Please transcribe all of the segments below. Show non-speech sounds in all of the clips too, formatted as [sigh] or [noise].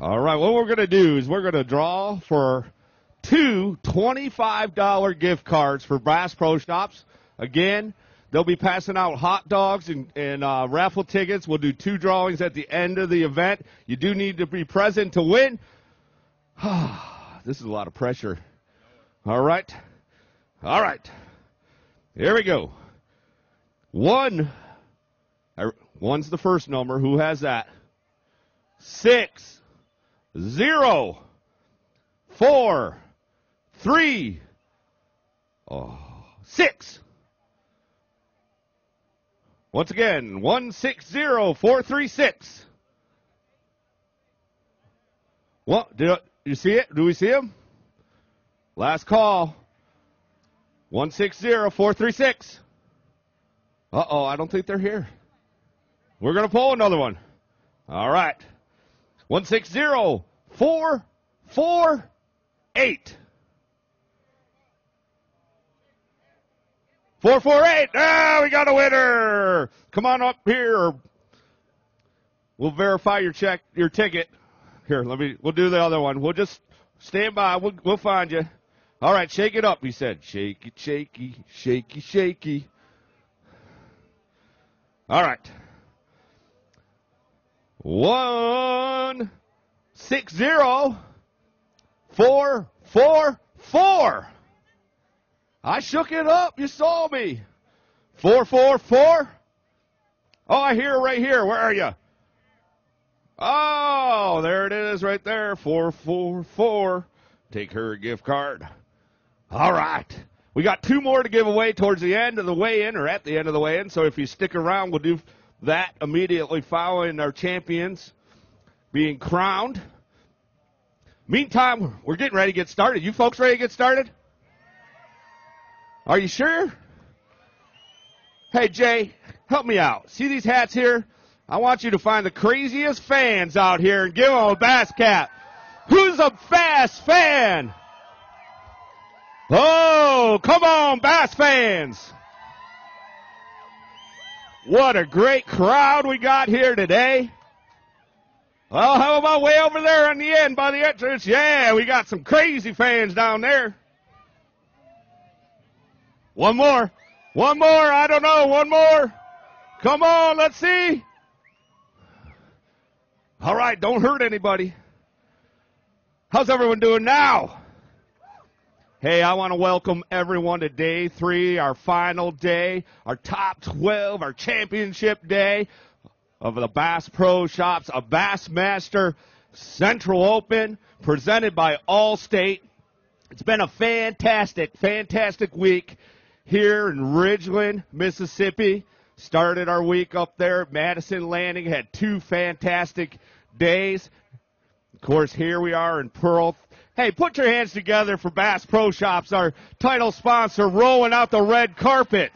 All right, what we're going to do is we're going to draw for two $25 gift cards for Bass Pro Shops. Again, they'll be passing out hot dogs and, and uh, raffle tickets. We'll do two drawings at the end of the event. You do need to be present to win. [sighs] this is a lot of pressure. All right. All right. Here we go. One. er, One's the first number. Who has that? Six zero, four, three, oh, six. Once again, one six zero four three six. What? Did I- you see it? Do we see him? Last call. One six zero four three six. Uh oh, I don't think they're here. We're gonna pull another one. All right. One six zero four four eight. Four four eight. Ah, we got a winner. Come on up here. We'll verify your check, your ticket. Here, let me. We'll do the other one. We'll just stand by. We'll we'll find you. All right, shake it up. He said, shaky, shaky, shaky, shaky. All right. One six zero four four four. I shook it up. You saw me. Four four four. Oh, I hear right here. Where are you? Oh, there it is right there. Four four four. Take her a gift card. All right. We got two more to give away towards the end of the weigh in or at the end of the weigh in. So if you stick around, we'll do that immediately following our champions being crowned. Meantime, we're getting ready to get started. You folks ready to get started? Are you sure? Hey, Jay, help me out. See these hats here? I want you to find the craziest fans out here and give them a bass cap. Who's a bass fan? Oh, come on, bass fans. What a great crowd we got here today. Well, how about way over there on the end by the entrance? Yeah, we got some crazy fans down there. One more. One more. I don't know. One more. Come on, let's see. All right, don't hurt anybody. How's everyone doing now? Hey, I want to welcome everyone to day three, our final day, our top 12, our championship day of the Bass Pro Shops, a Bassmaster Central Open presented by Allstate. It's been a fantastic, fantastic week here in Ridgeland, Mississippi. Started our week up there at Madison Landing, had two fantastic days. Of course, here we are in Pearl. Hey, put your hands together for Bass Pro Shops, our title sponsor, rolling out the red carpet.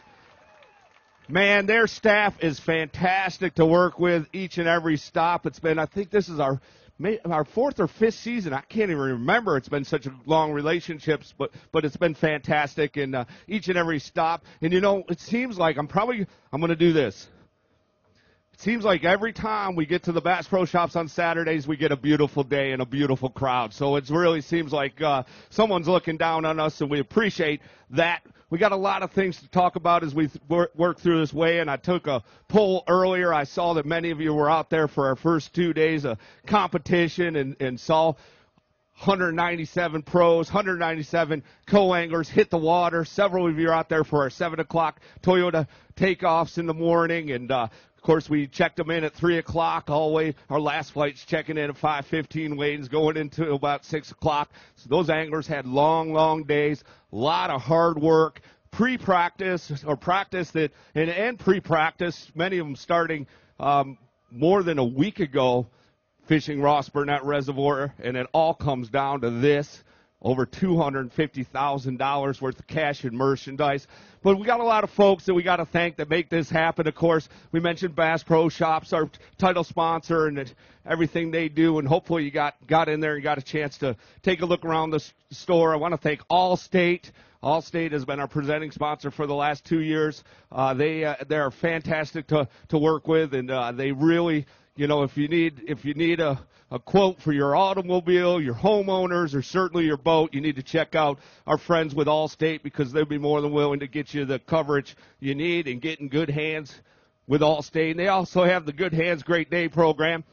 Man, their staff is fantastic to work with each and every stop. It's been, I think this is our our fourth or fifth season. I can't even remember. It's been such a long relationships, but but it's been fantastic in uh, each and every stop. And you know, it seems like I'm probably I'm going to do this. It seems like every time we get to the Bass Pro Shops on Saturdays, we get a beautiful day and a beautiful crowd. So it really seems like uh, someone's looking down on us, and we appreciate that. We got a lot of things to talk about as we work, through this way. And I took a poll earlier. I saw that many of you were out there for our first two days of competition and, and saw 197 pros, 197 co-anglers hit the water. Several of you are out there for our 7 o'clock Toyota takeoffs in the morning. And, uh, of course, we checked them in at 3 o'clock way. Our last flight's checking in at 5.15 waves going into about 6 o'clock. So those anglers had long, long days, a lot of hard work, pre-practice or practice that, and, and pre-practice, many of them starting um, more than a week ago fishing Ross Barnett Reservoir, and it all comes down to this over $250,000 worth of cash and merchandise. But we got a lot of folks that we got to thank that make this happen. Of course, we mentioned Bass Pro Shops, our title sponsor, and everything they do. And hopefully, you got got in there and got a chance to take a look around the store. I want to thank Allstate. Allstate has been our presenting sponsor for the last two years. Uh, they uh, they are fantastic to to work with, and uh, they really you know, if you need if you need a a quote for your automobile, your homeowners, or certainly your boat, you need to check out our friends with Allstate because they'll be more than willing to get you the coverage you need and get in good hands with Allstate. And they also have the Good Hands Great Day program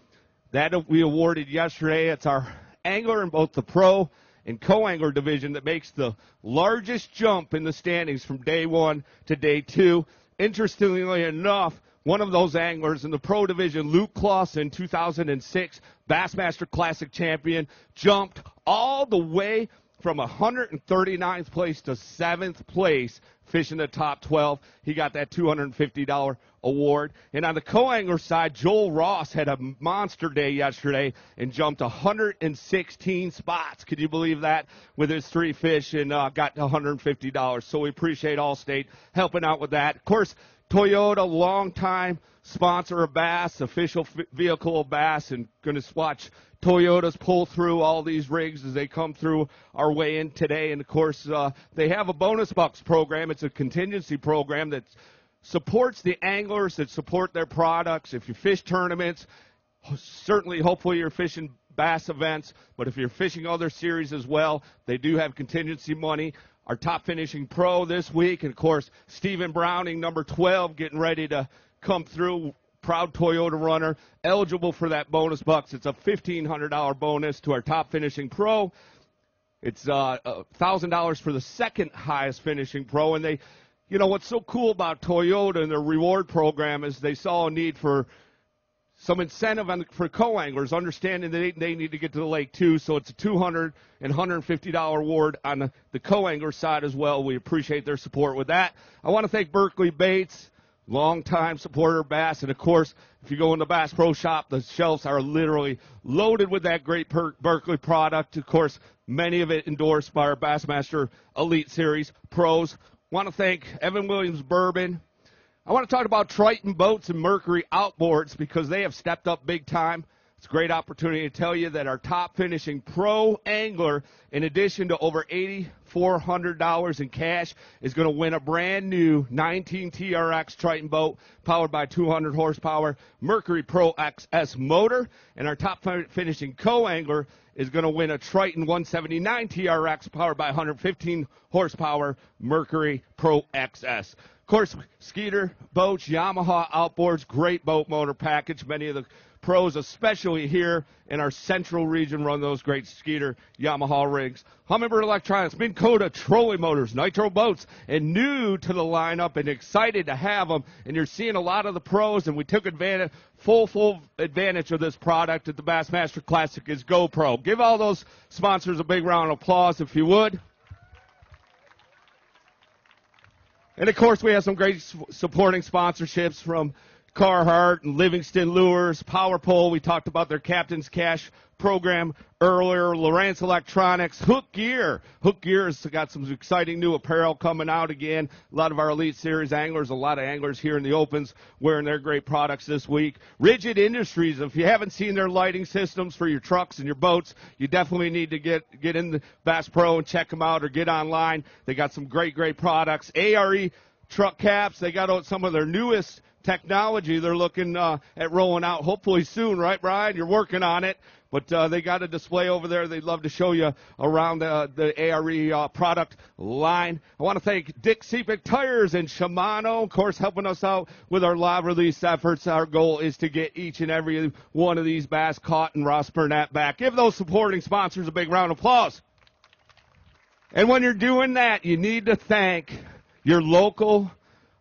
that we awarded yesterday. It's our angler in both the pro and co-angler division that makes the largest jump in the standings from day one to day two. Interestingly enough, one of those anglers in the pro division, Luke Clausen, 2006 Bassmaster Classic champion, jumped all the way from 139th place to 7th place fishing the top 12. He got that $250 award. And on the co-angler side, Joel Ross had a monster day yesterday and jumped 116 spots. Could you believe that? With his three fish and uh, got $150. So we appreciate Allstate helping out with that. Of course, Toyota, longtime sponsor of Bass, official vehicle of Bass, and going to watch Toyotas pull through all these rigs as they come through our way in today. And of course, uh, they have a bonus bucks program. It's a contingency program that supports the anglers that support their products. If you fish tournaments, certainly, hopefully, you're fishing bass events. But if you're fishing other series as well, they do have contingency money our top finishing pro this week. And of course, Stephen Browning, number 12, getting ready to come through. Proud Toyota runner, eligible for that bonus bucks. It's a $1,500 bonus to our top finishing pro. It's uh, $1,000 for the second highest finishing pro. And they, you know, what's so cool about Toyota and their reward program is they saw a need for some incentive on, for co-anglers, understanding that they, need to get to the lake too. So it's a $200 and 150 dollar award on the, the co-angler side as well. We appreciate their support with that. I want to thank Berkley Baits, longtime supporter of Bass, and of course, if you go in the Bass Pro Shop, the shelves are literally loaded with that great per- Berkley product. Of course, many of it endorsed by our Bassmaster Elite Series pros. Want to thank Evan Williams Bourbon, I want to talk about Triton Boats and Mercury Outboards because they have stepped up big time. It's a great opportunity to tell you that our top finishing pro angler, in addition to over $8,400 in cash, is going to win a brand new 19 TRX Triton boat powered by 200 horsepower Mercury Pro XS motor. And our top finishing co angler is going to win a Triton 179 TRX powered by 115 horsepower Mercury Pro XS course, Skeeter boats, Yamaha outboards, great boat motor package. Many of the pros, especially here in our central region, run those great Skeeter Yamaha rigs. Humminbird Electronics, Minn Kota trolling motors, Nitro boats, and new to the lineup and excited to have them. And you're seeing a lot of the pros, and we took advantage, full, full advantage of this product at the Bassmaster Classic is GoPro. Give all those sponsors a big round of applause if you would. And of course, we have some great supporting sponsorships from Carhartt and Livingston Lures, Power Pole. We talked about their Captain's Cash program earlier. Lowrance Electronics, Huk Gear. Huk Gear has got some exciting new apparel coming out again. A lot of our Elite Series anglers, a lot of anglers here in the Opens wearing their great products this week. Rigid Industries, if you haven't seen their lighting systems for your trucks and your boats, you definitely need to get, get in the Bass Pro and check them out or get online. They got some great, great products. ARE truck caps, they got out some of their newest technology they're looking uh, at rolling out hopefully soon, right, Brian? You're working on it. But uh, they got a display over there. They'd love to show you around the, the ARE uh, product line. I want to thank Dick Seepick Tires and Shimano, of course, helping us out with our live release efforts. Our goal is to get each and every one of these bass caught and Ross Barnett back. Give those supporting sponsors a big round of applause. And when you're doing that, you need to thank your local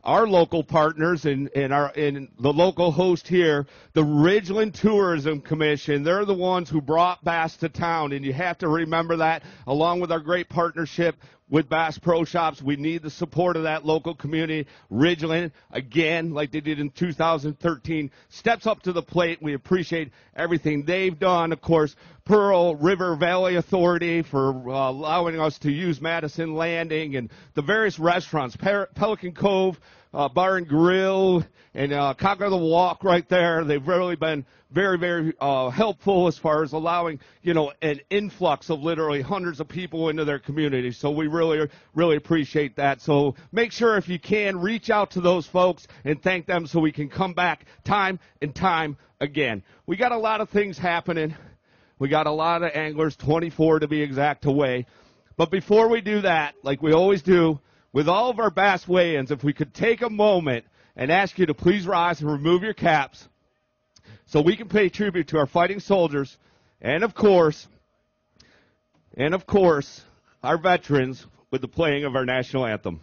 our local partners and, and our and the local host here, the Ridgeland Tourism Commission, they're the ones who brought bass to town, and you have to remember that. Along with our great partnership with Bass Pro Shops, we need the support of that local community. Ridgeland, again, like they did in 2013, steps up to the plate. We appreciate everything they've done. Of course, Pearl River Valley Authority for uh, allowing us to use Madison Landing and the various restaurants, Pelican Cove uh, Bar and Grill and uh, Conquer the Walk right there. They've really been very, very uh, helpful as far as allowing, you know, an influx of literally hundreds of people into their community. So we really, really appreciate that. So make sure if you can, reach out to those folks and thank them so we can come back time and time again. We got a lot of things happening. We got a lot of anglers, 24 to be exact, away. But before we do that, like we always do, with all of our bass weigh-ins, if we could take a moment and ask you to please rise and remove your caps so we can pay tribute to our fighting soldiers and of course, and of course, our veterans with the playing of our national anthem.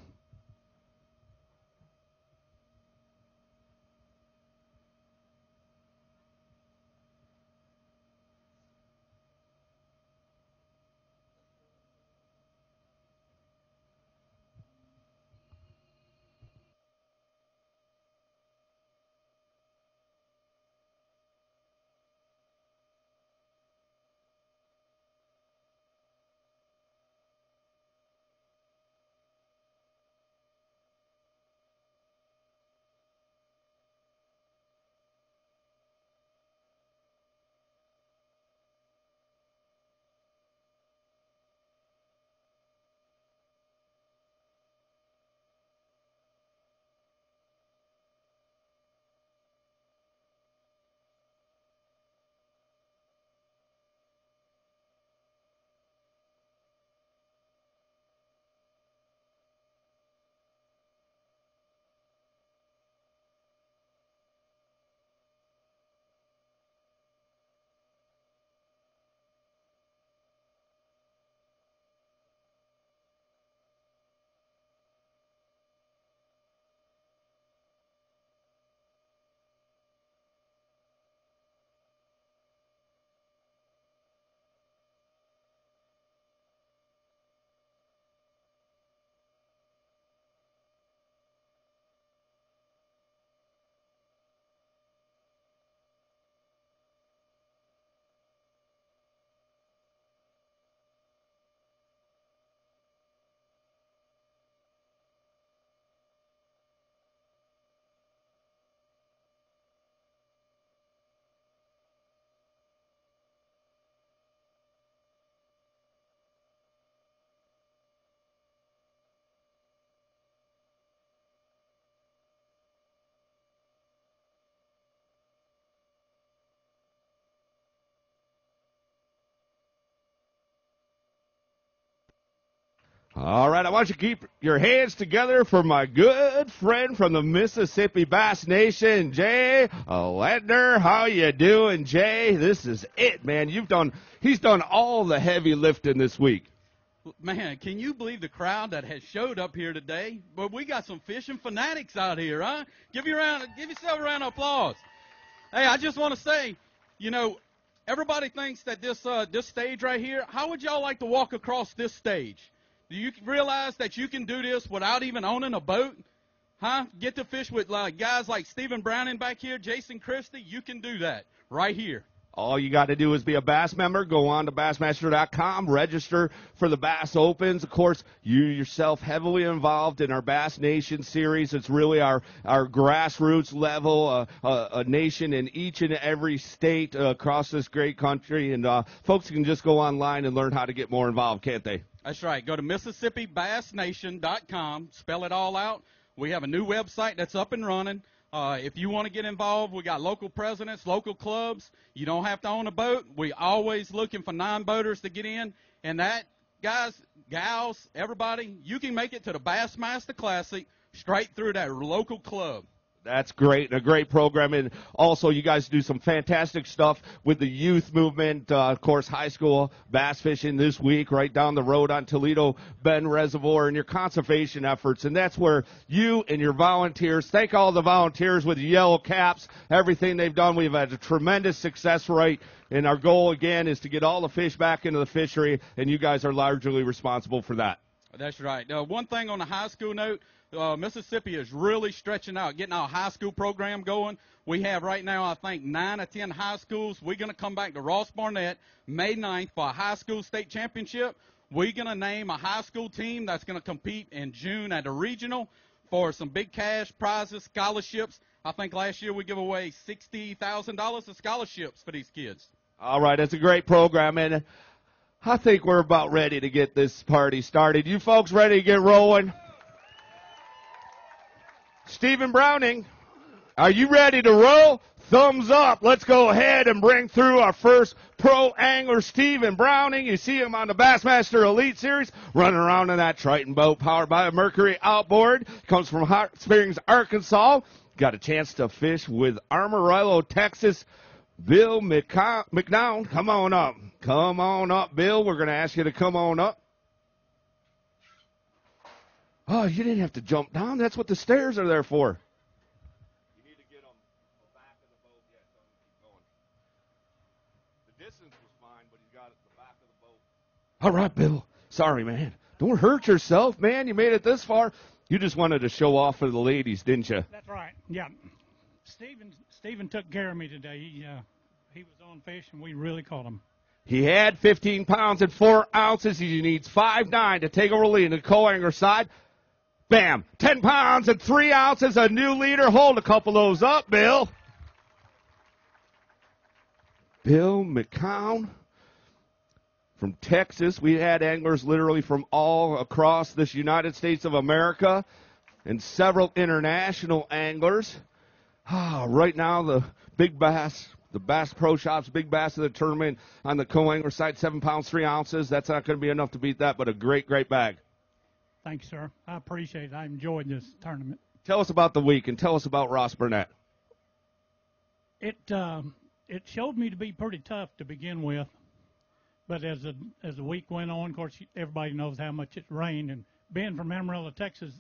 All right, I want you to keep your hands together for my good friend from the Mississippi Bass Nation, Jay Ledner. How you doing, Jay? This is it, man. You've done. He's done all the heavy lifting this week. Man, can you believe the crowd that has showed up here today? But we got some fishing fanatics out here, huh? Give you round, give yourself a round of applause. Hey, I just want to say, you know, everybody thinks that this uh, this stage right here. How would y'all like to walk across this stage? Do you realize that you can do this without even owning a boat? Huh? Get to fish with guys like Stephen Browning back here, Jason Christie. You can do that right here. All you got to do is be a Bass member. Go on to Bassmaster.com, register for the Bass Opens. Of course, you yourself heavily involved in our Bass Nation series. It's really our, our grassroots level, uh, uh, a nation in each and every state uh, across this great country. And uh, folks can just go online and learn how to get more involved, can't they? That's right. Go to MississippiBassNation.com. Spell it all out. We have a new website that's up and running. Uh, if you want to get involved, we got local presidents, local clubs. You don't have to own a boat. We always looking for non-boaters to get in, and that guys, gals, everybody, you can make it to the Bassmaster Classic straight through that local club. That's great, a great program, and also you guys do some fantastic stuff with the youth movement. Uh, of course, high school bass fishing this week, right down the road on Toledo Bend Reservoir, and your conservation efforts. And that's where you and your volunteers. Thank all the volunteers with yellow caps, everything they've done. We've had a tremendous success rate, and our goal again is to get all the fish back into the fishery, and you guys are largely responsible for that. That's right. One thing on the high school note, uh, Mississippi is really stretching out, getting our high school program going. We have right now, I think, nine or ten high schools. We're going to come back to Ross Barnett May 9th for a high school state championship. We're going to name a high school team that's going to compete in June at the regional. for some big cash prizes, scholarships. I think last year we give away $60,000 of scholarships for these kids. All right, that's a great program, and I think we're about ready to get this party started. You folks ready to get rolling? Stephen Browning, are you ready to roll? Thumbs up. Let's go ahead and bring through our first pro angler, Stephen Browning. You see him on the Bassmaster Elite Series, running around in that Triton boat powered by a Mercury outboard. Comes from Hot Springs, Arkansas. Got a chance to fish with Amarillo, Texas. Bill McNown, come on up. Come on up, Bill. We're going to ask you to come on up. Oh, you didn't have to jump down. That's what the stairs are there for. You need to get them the back of the boat. Yeah, so keep going. The distance was fine, but he's got it the back of the boat. All right, Bill. Sorry, man. Don't hurt yourself, man. You made it this far. You just wanted to show off for the ladies, didn't you? That's right. Yeah. Stephen Stephen took care of me today. He uh, he was on fish, and we really caught him. He had 15 pounds and 4 ounces. He needs 5'9 to take over lead in the co-angler side. Bam! 10 pounds and 3 ounces, a new leader. Hold a couple of those up, Bill. Bill McCown from Texas. We had anglers literally from all across this United States of America and several international anglers. Ah, right now, the big bass, the Bass Pro Shops big bass of the tournament on the co-angler side, seven pounds, three ounces. That's not going to be enough to beat that, but a great, great bag. Thank you, sir. I appreciate it. I enjoyed this tournament. Tell us about the week and tell us about Ross Barnett. It um, it showed me to be pretty tough to begin with, but as the as the week went on, of course, everybody knows how much it rained, and being from Amarillo, Texas,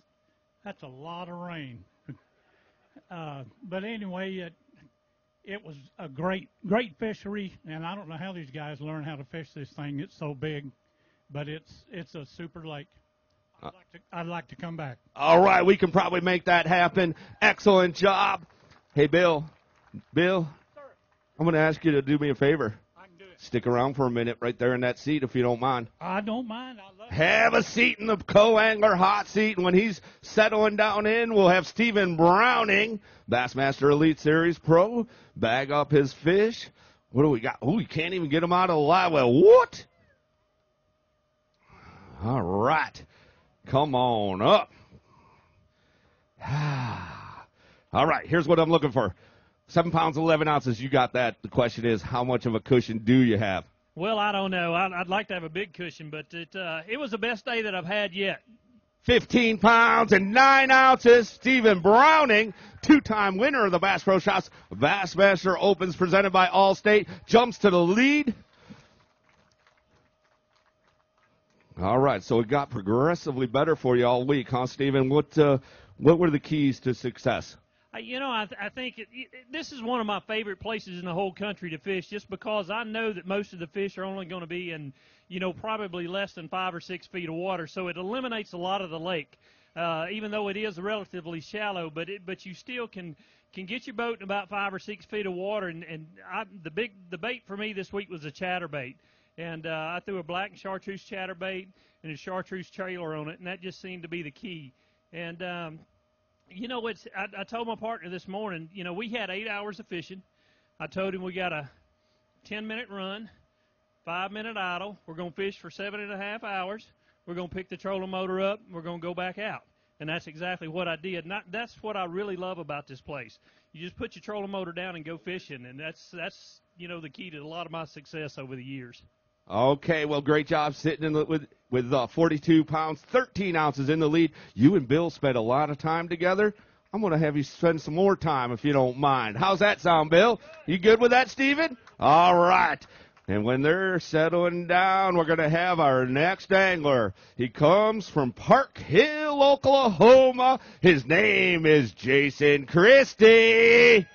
that's a lot of rain. [laughs] Uh, but anyway, it it was a great great fishery, and I don't know how these guys learn how to fish this thing. It's so big, but it's it's a super lake. I'd like, to, I'd like to come back. All right, we can probably make that happen. Excellent job. Hey, Bill. Bill, Sir. I'm going to ask you to do me a favor. I can do it. Stick around for a minute right there in that seat if you don't mind. I don't mind. I love it. Have a seat in the co-angler hot seat, and when he's settling down in, we'll have Stephen Browning, Bassmaster Elite Series Pro, bag up his fish. What do we got? Oh, you can't even get him out of the live well. What? All right. Come on up. [sighs] All right, here's what I'm looking for. Seven pounds, 11 ounces. You got that. The question is, how much of a cushion do you have? Well, I don't know. I'd, I'd like to have a big cushion, but it uh, it was the best day that I've had yet. 15 pounds and 9 ounces. Stephen Browning, two time winner of the Bass Pro Shops Bassmaster Opens presented by Allstate, jumps to the lead. All right, so it got progressively better for you all week, huh, Stephen? What uh, what were the keys to success? You know, I, th- I think it, it, this is one of my favorite places in the whole country to fish, just because I know that most of the fish are only going to be in, you know, probably less than five or six feet of water. So it eliminates a lot of the lake, uh, even though it is relatively shallow. But it, but you still can can get your boat in about five or six feet of water. And and I, the big the bait for me this week was a chatterbait, and uh, I threw a black chartreuse chatterbait and a chartreuse trailer on it, and that just seemed to be the key. And um, you know, it's. I, I told my partner this morning. You know, we had eight hours of fishing. I told him we got a ten minute run, five minute idle. We're gonna fish for seven and a half hours. We're gonna pick the trolling motor up. And we're gonna go back out. And that's exactly what I did. That, that's what I really love about this place. You just put your trolling motor down and go fishing, and that's that's you know the key to a lot of my success over the years. Okay, well, great job sitting in the, with with uh, 42 pounds, 13 ounces in the lead. You and Bill spent a lot of time together. I'm going to have you spend some more time if you don't mind. How's that sound, Bill? You good with that, Stephen? All right. And when they're settling down, we're going to have our next angler. He comes from Park Hill, Oklahoma. His name is Jason Christie.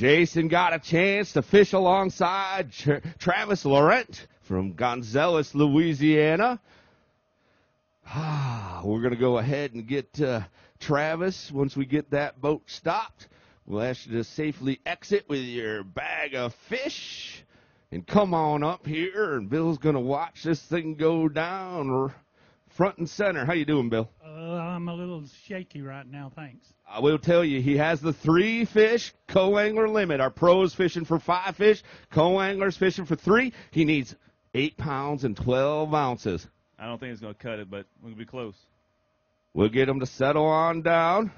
Jason got a chance to fish alongside Tra- Travis Laurent from Gonzales, Louisiana. Ah, we're going to go ahead and get uh, Travis once we get that boat stopped. We'll ask you to safely exit with your bag of fish and come on up here. And Bill's going to watch this thing go down front and center. How you doing, Bill? Uh, I'm a little shaky right now, thanks. I will tell you, he has the three fish co-angler limit. Our pros fishing for five fish, co-anglers fishing for three. He needs eight pounds and 12 ounces. I don't think he's going to cut it, but we'll be close. We'll get him to settle on down.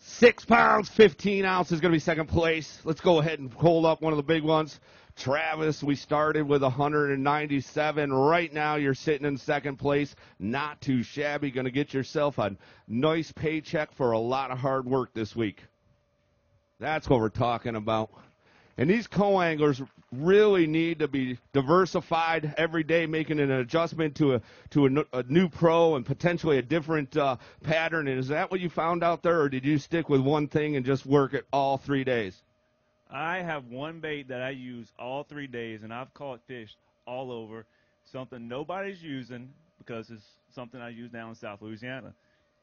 Six pounds, 15 ounces, going to be second place. Let's go ahead and hold up one of the big ones. Travis, we started with 197. Right now, you're sitting in second place. Not too shabby. Going to get yourself a nice paycheck for a lot of hard work this week. That's what we're talking about. And these co-anglers really need to be diversified every day, making an adjustment to a to a new pro and potentially a different uh, pattern. And is that what you found out there, or did you stick with one thing and just work it all three days? I have one bait that I use all three days, and I've caught fish all over. Something nobody's using because it's something I use down in South Louisiana.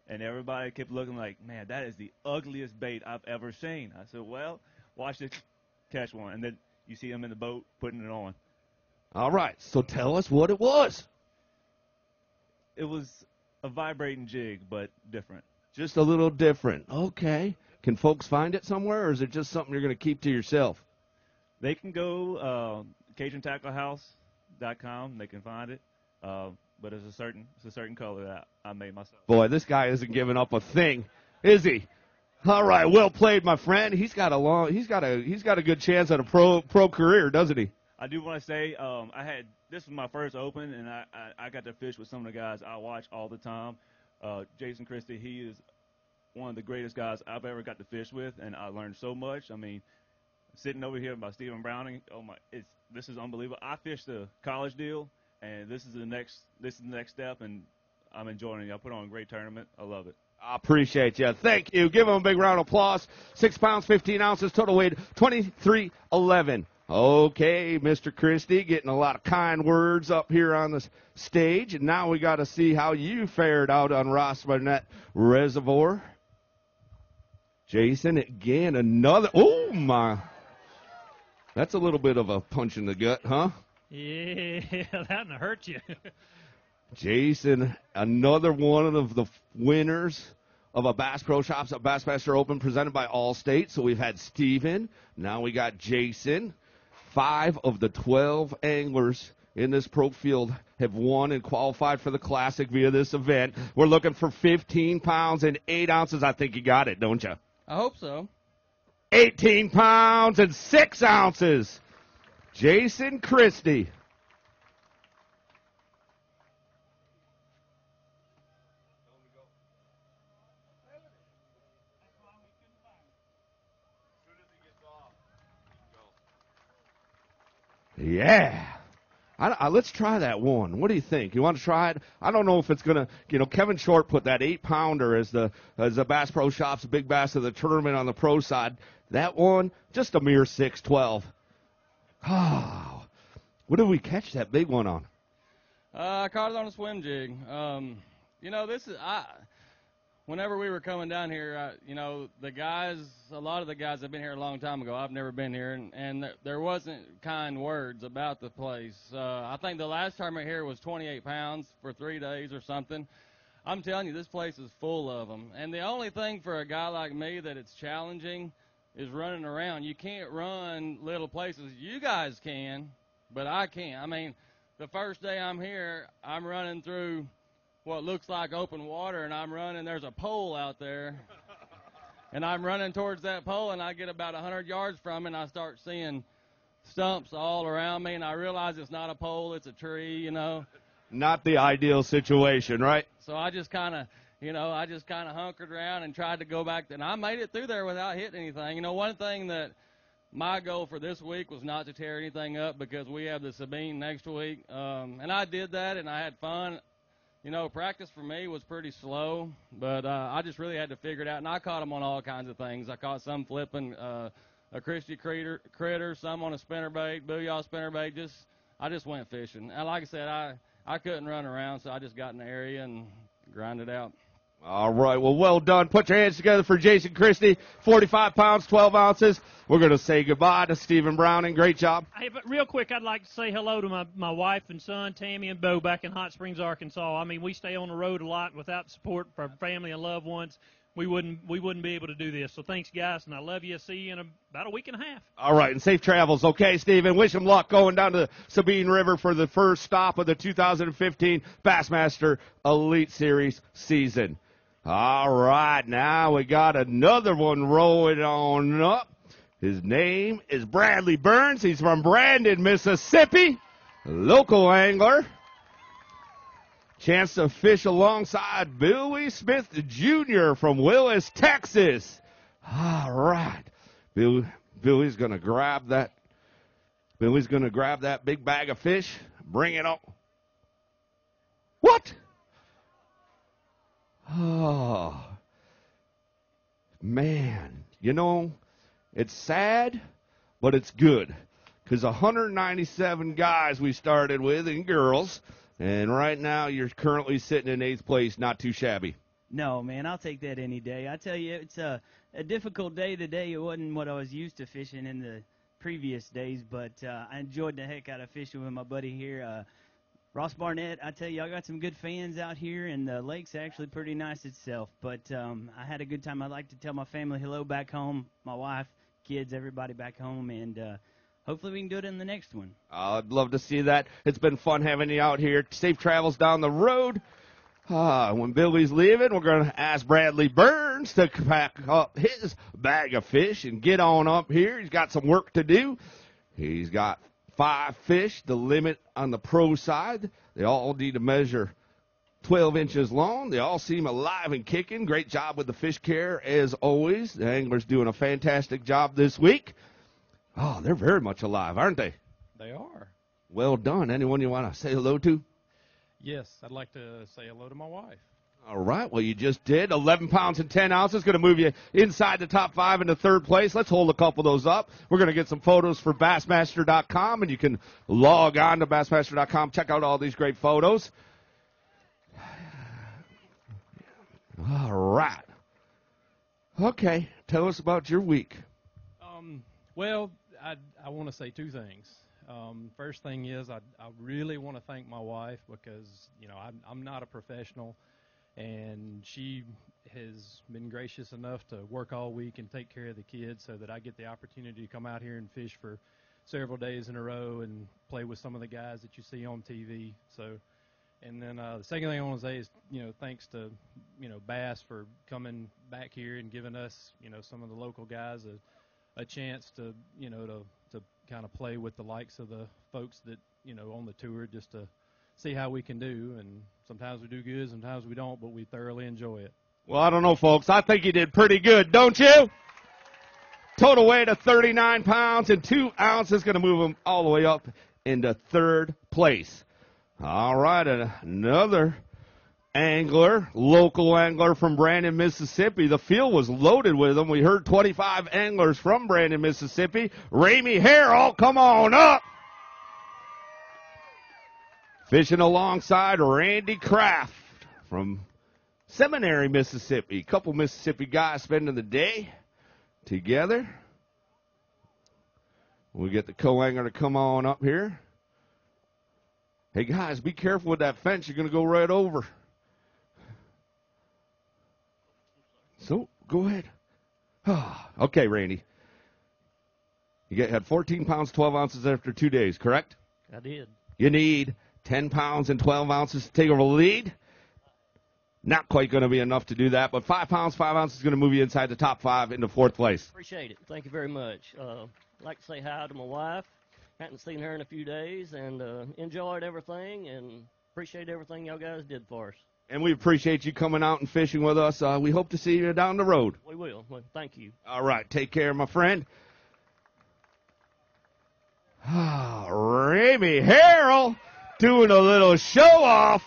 And everybody kept looking like, man, that is the ugliest bait I've ever seen. I said, well, watch it catch one. And then you see them in the boat putting it on. All right, so tell us what it was. It was a vibrating jig, but different. Just a little different. Okay. Can folks find it somewhere, or is it just something you're going to keep to yourself? They can go uh, CajunTackleHouse.com. They can find it. Uh, but it's a certain it's a certain color that I made myself. Boy, this guy isn't giving up a thing, is he? All right, well played, my friend. He's got a long, he's got a, he's got a good chance at a pro pro career, doesn't he? I do want to say um, I had this was my first open, and I, I I got to fish with some of the guys I watch all the time. Uh, Jason Christie, he is one of the greatest guys I've ever got to fish with, and I learned so much. I mean, sitting over here by Stephen Browning, oh my, it's this is unbelievable. I fished the college deal, and this is the next this is the next step, and I'm enjoying it. I put on a great tournament. I love it. I appreciate you. Thank you. Give him a big round of applause. Six pounds, 15 ounces, total weight 2311. Okay, Mr. Christie, getting a lot of kind words up here on the stage, and now we got to see how you fared out on Ross Barnett Reservoir. Jason, again, another. Oh, my. That's a little bit of a punch in the gut, huh? Yeah, [laughs] that'll hurt you. Jason, another one of the winners of a Bass Pro Shops at Bassmaster Open presented by Allstate. So we've had Stephen, now we got Jason. Five of the 12 anglers in this pro field have won and qualified for the Classic via this event. We're looking for 15 pounds and 8 ounces. I think you got it, don't you? I hope so. 18 pounds and 6 ounces. Jason Christie. Yeah. I, I, let's try that one. What do you think? You want to try it? I don't know if it's gonna. You know, Kevin Short put that eight pounder as the as the Bass Pro Shops big bass of the tournament on the pro side. That one just a mere six twelve. Oh, what did we catch that big one on? Uh, I caught it on a swim jig. Um, you know, this is I. Whenever we were coming down here, uh, you know, the guys, a lot of the guys have been here a long time ago. I've never been here, and, and th- there wasn't kind words about the place. Uh, I think the last time I here was 28 pounds for three days or something. I'm telling you, this place is full of them. And the only thing for a guy like me that it's challenging is running around. You can't run little places. You guys can, but I can't. I mean, the first day I'm here, I'm running through what looks like open water, and I'm running. There's a pole out there, and I'm running towards that pole, and I get about 100 yards from it, and I start seeing stumps all around me, and I realize it's not a pole, it's a tree, you know. Not the ideal situation, right? So I just kind of, you know, I just kind of hunkered around and tried to go back, and I made it through there without hitting anything. You know, one thing that my goal for this week was not to tear anything up because we have the Sabine next week, um, and I did that, and I had fun you know, practice for me was pretty slow, but uh, I just really had to figure it out. And I caught them on all kinds of things. I caught some flipping uh, a Christie critter, critter, some on a spinnerbait, booyah spinnerbait. Just I just went fishing. And like I said, I I couldn't run around, so I just got in the area and grinded out. All right. Well, well done. Put your hands together for Jason Christie. 45 pounds, 12 ounces. We're going to say goodbye to Stephen Browning. Great job. Hey, but real quick, I'd like to say hello to my, my wife and son, Tammy and Bo, back in Hot Springs, Arkansas. I mean, we stay on the road a lot without support from family and loved ones. We wouldn't we wouldn't be able to do this. So thanks, guys, and I love you. See you in a, about a week and a half. All right, and safe travels. Okay, Stephen. Wish him luck going down to the Sabine River for the first stop of the 2015 Bassmaster Elite Series season. All right, now we got another one rolling on up. His name is Bradley Burns. He's from Brandon, Mississippi. Local angler. Chance to fish alongside Billy Smith Jr. from Willis, Texas. All right. Bill, Billy's going to grab that. Billy's going to grab that big bag of fish, bring it on. What? Oh, man. You know, it's sad, but it's good. Because 197 guys we started with and girls, and right now you're currently sitting in eighth place, not too shabby. No, man, I'll take that any day. I tell you, it's a, a difficult day today. It wasn't what I was used to fishing in the previous days, but uh, I enjoyed the heck out of fishing with my buddy here. Uh, Ross Barnett, I tell you, I got some good fans out here, and the lake's actually pretty nice itself. But um, I had a good time. I'd like to tell my family hello back home, my wife, kids, everybody back home, and uh, hopefully we can do it in the next one. I'd love to see that. It's been fun having you out here. Safe travels down the road. Ah, when Billy's leaving, we're going to ask Bradley Burns to pack up his bag of fish and get on up here. He's got some work to do. He's got five fish, the limit on the pro side. They all need to measure 12 inches long. They all seem alive and kicking. Great job with the fish care as always. The angler's doing a fantastic job this week. Oh, they're very much alive, aren't they? They are. Well done. Anyone you want to say hello to? Yes, I'd like to say hello to my wife. All right. Well, you just did. 11 pounds and 10 ounces. Going to move you inside the top five into third place. Let's hold a couple of those up. We're going to get some photos for Bassmaster.com, and you can log on to Bassmaster.com. Check out all these great photos. All right. Okay. Tell us about your week. Um, well, I, I want to say two things. Um, first thing is, I, I really want to thank my wife because, you know, I'm, I'm not a professional and she has been gracious enough to work all week and take care of the kids so that I get the opportunity to come out here and fish for several days in a row and play with some of the guys that you see on TV. So, and then uh, the second thing I want to say is, you know, thanks to, you know, Bass for coming back here and giving us, you know, some of the local guys a, a chance to, you know, to to kind of play with the likes of the folks that, you know, on the tour just to see how we can do. And sometimes we do good, sometimes we don't, but we thoroughly enjoy it. Well, I don't know, folks. I think you did pretty good, don't you? Total weight of 39 pounds and two ounces. Going to move him all the way up into third place. All right, another angler, local angler from Brandon, Mississippi. The field was loaded with them. We heard 25 anglers from Brandon, Mississippi. Ramey Harrell, come on up. Fishing alongside Randy Kraft from Seminary, Mississippi. A couple Mississippi guys spending the day together. We get the co-angler to come on up here. Hey guys, be careful with that fence. You're going to go right over. So go ahead. [sighs] okay, Randy. You get, had 14 pounds, 12 ounces after two days, correct? I did. You need 10 pounds and 12 ounces to take over the lead. Not quite going to be enough to do that, but 5 pounds, 5 ounces is going to move you inside the top 5 into fourth place. Appreciate it. Thank you very much. Uh, I'd like to say hi to my wife. Hadn't seen her in a few days and uh, enjoyed everything and appreciate everything y'all guys did for us. And we appreciate you coming out and fishing with us. Uh, we hope to see you down the road. We will. Well, thank you. All right. Take care, my friend. [sighs] Ah, Ramey Harrell doing a little show off.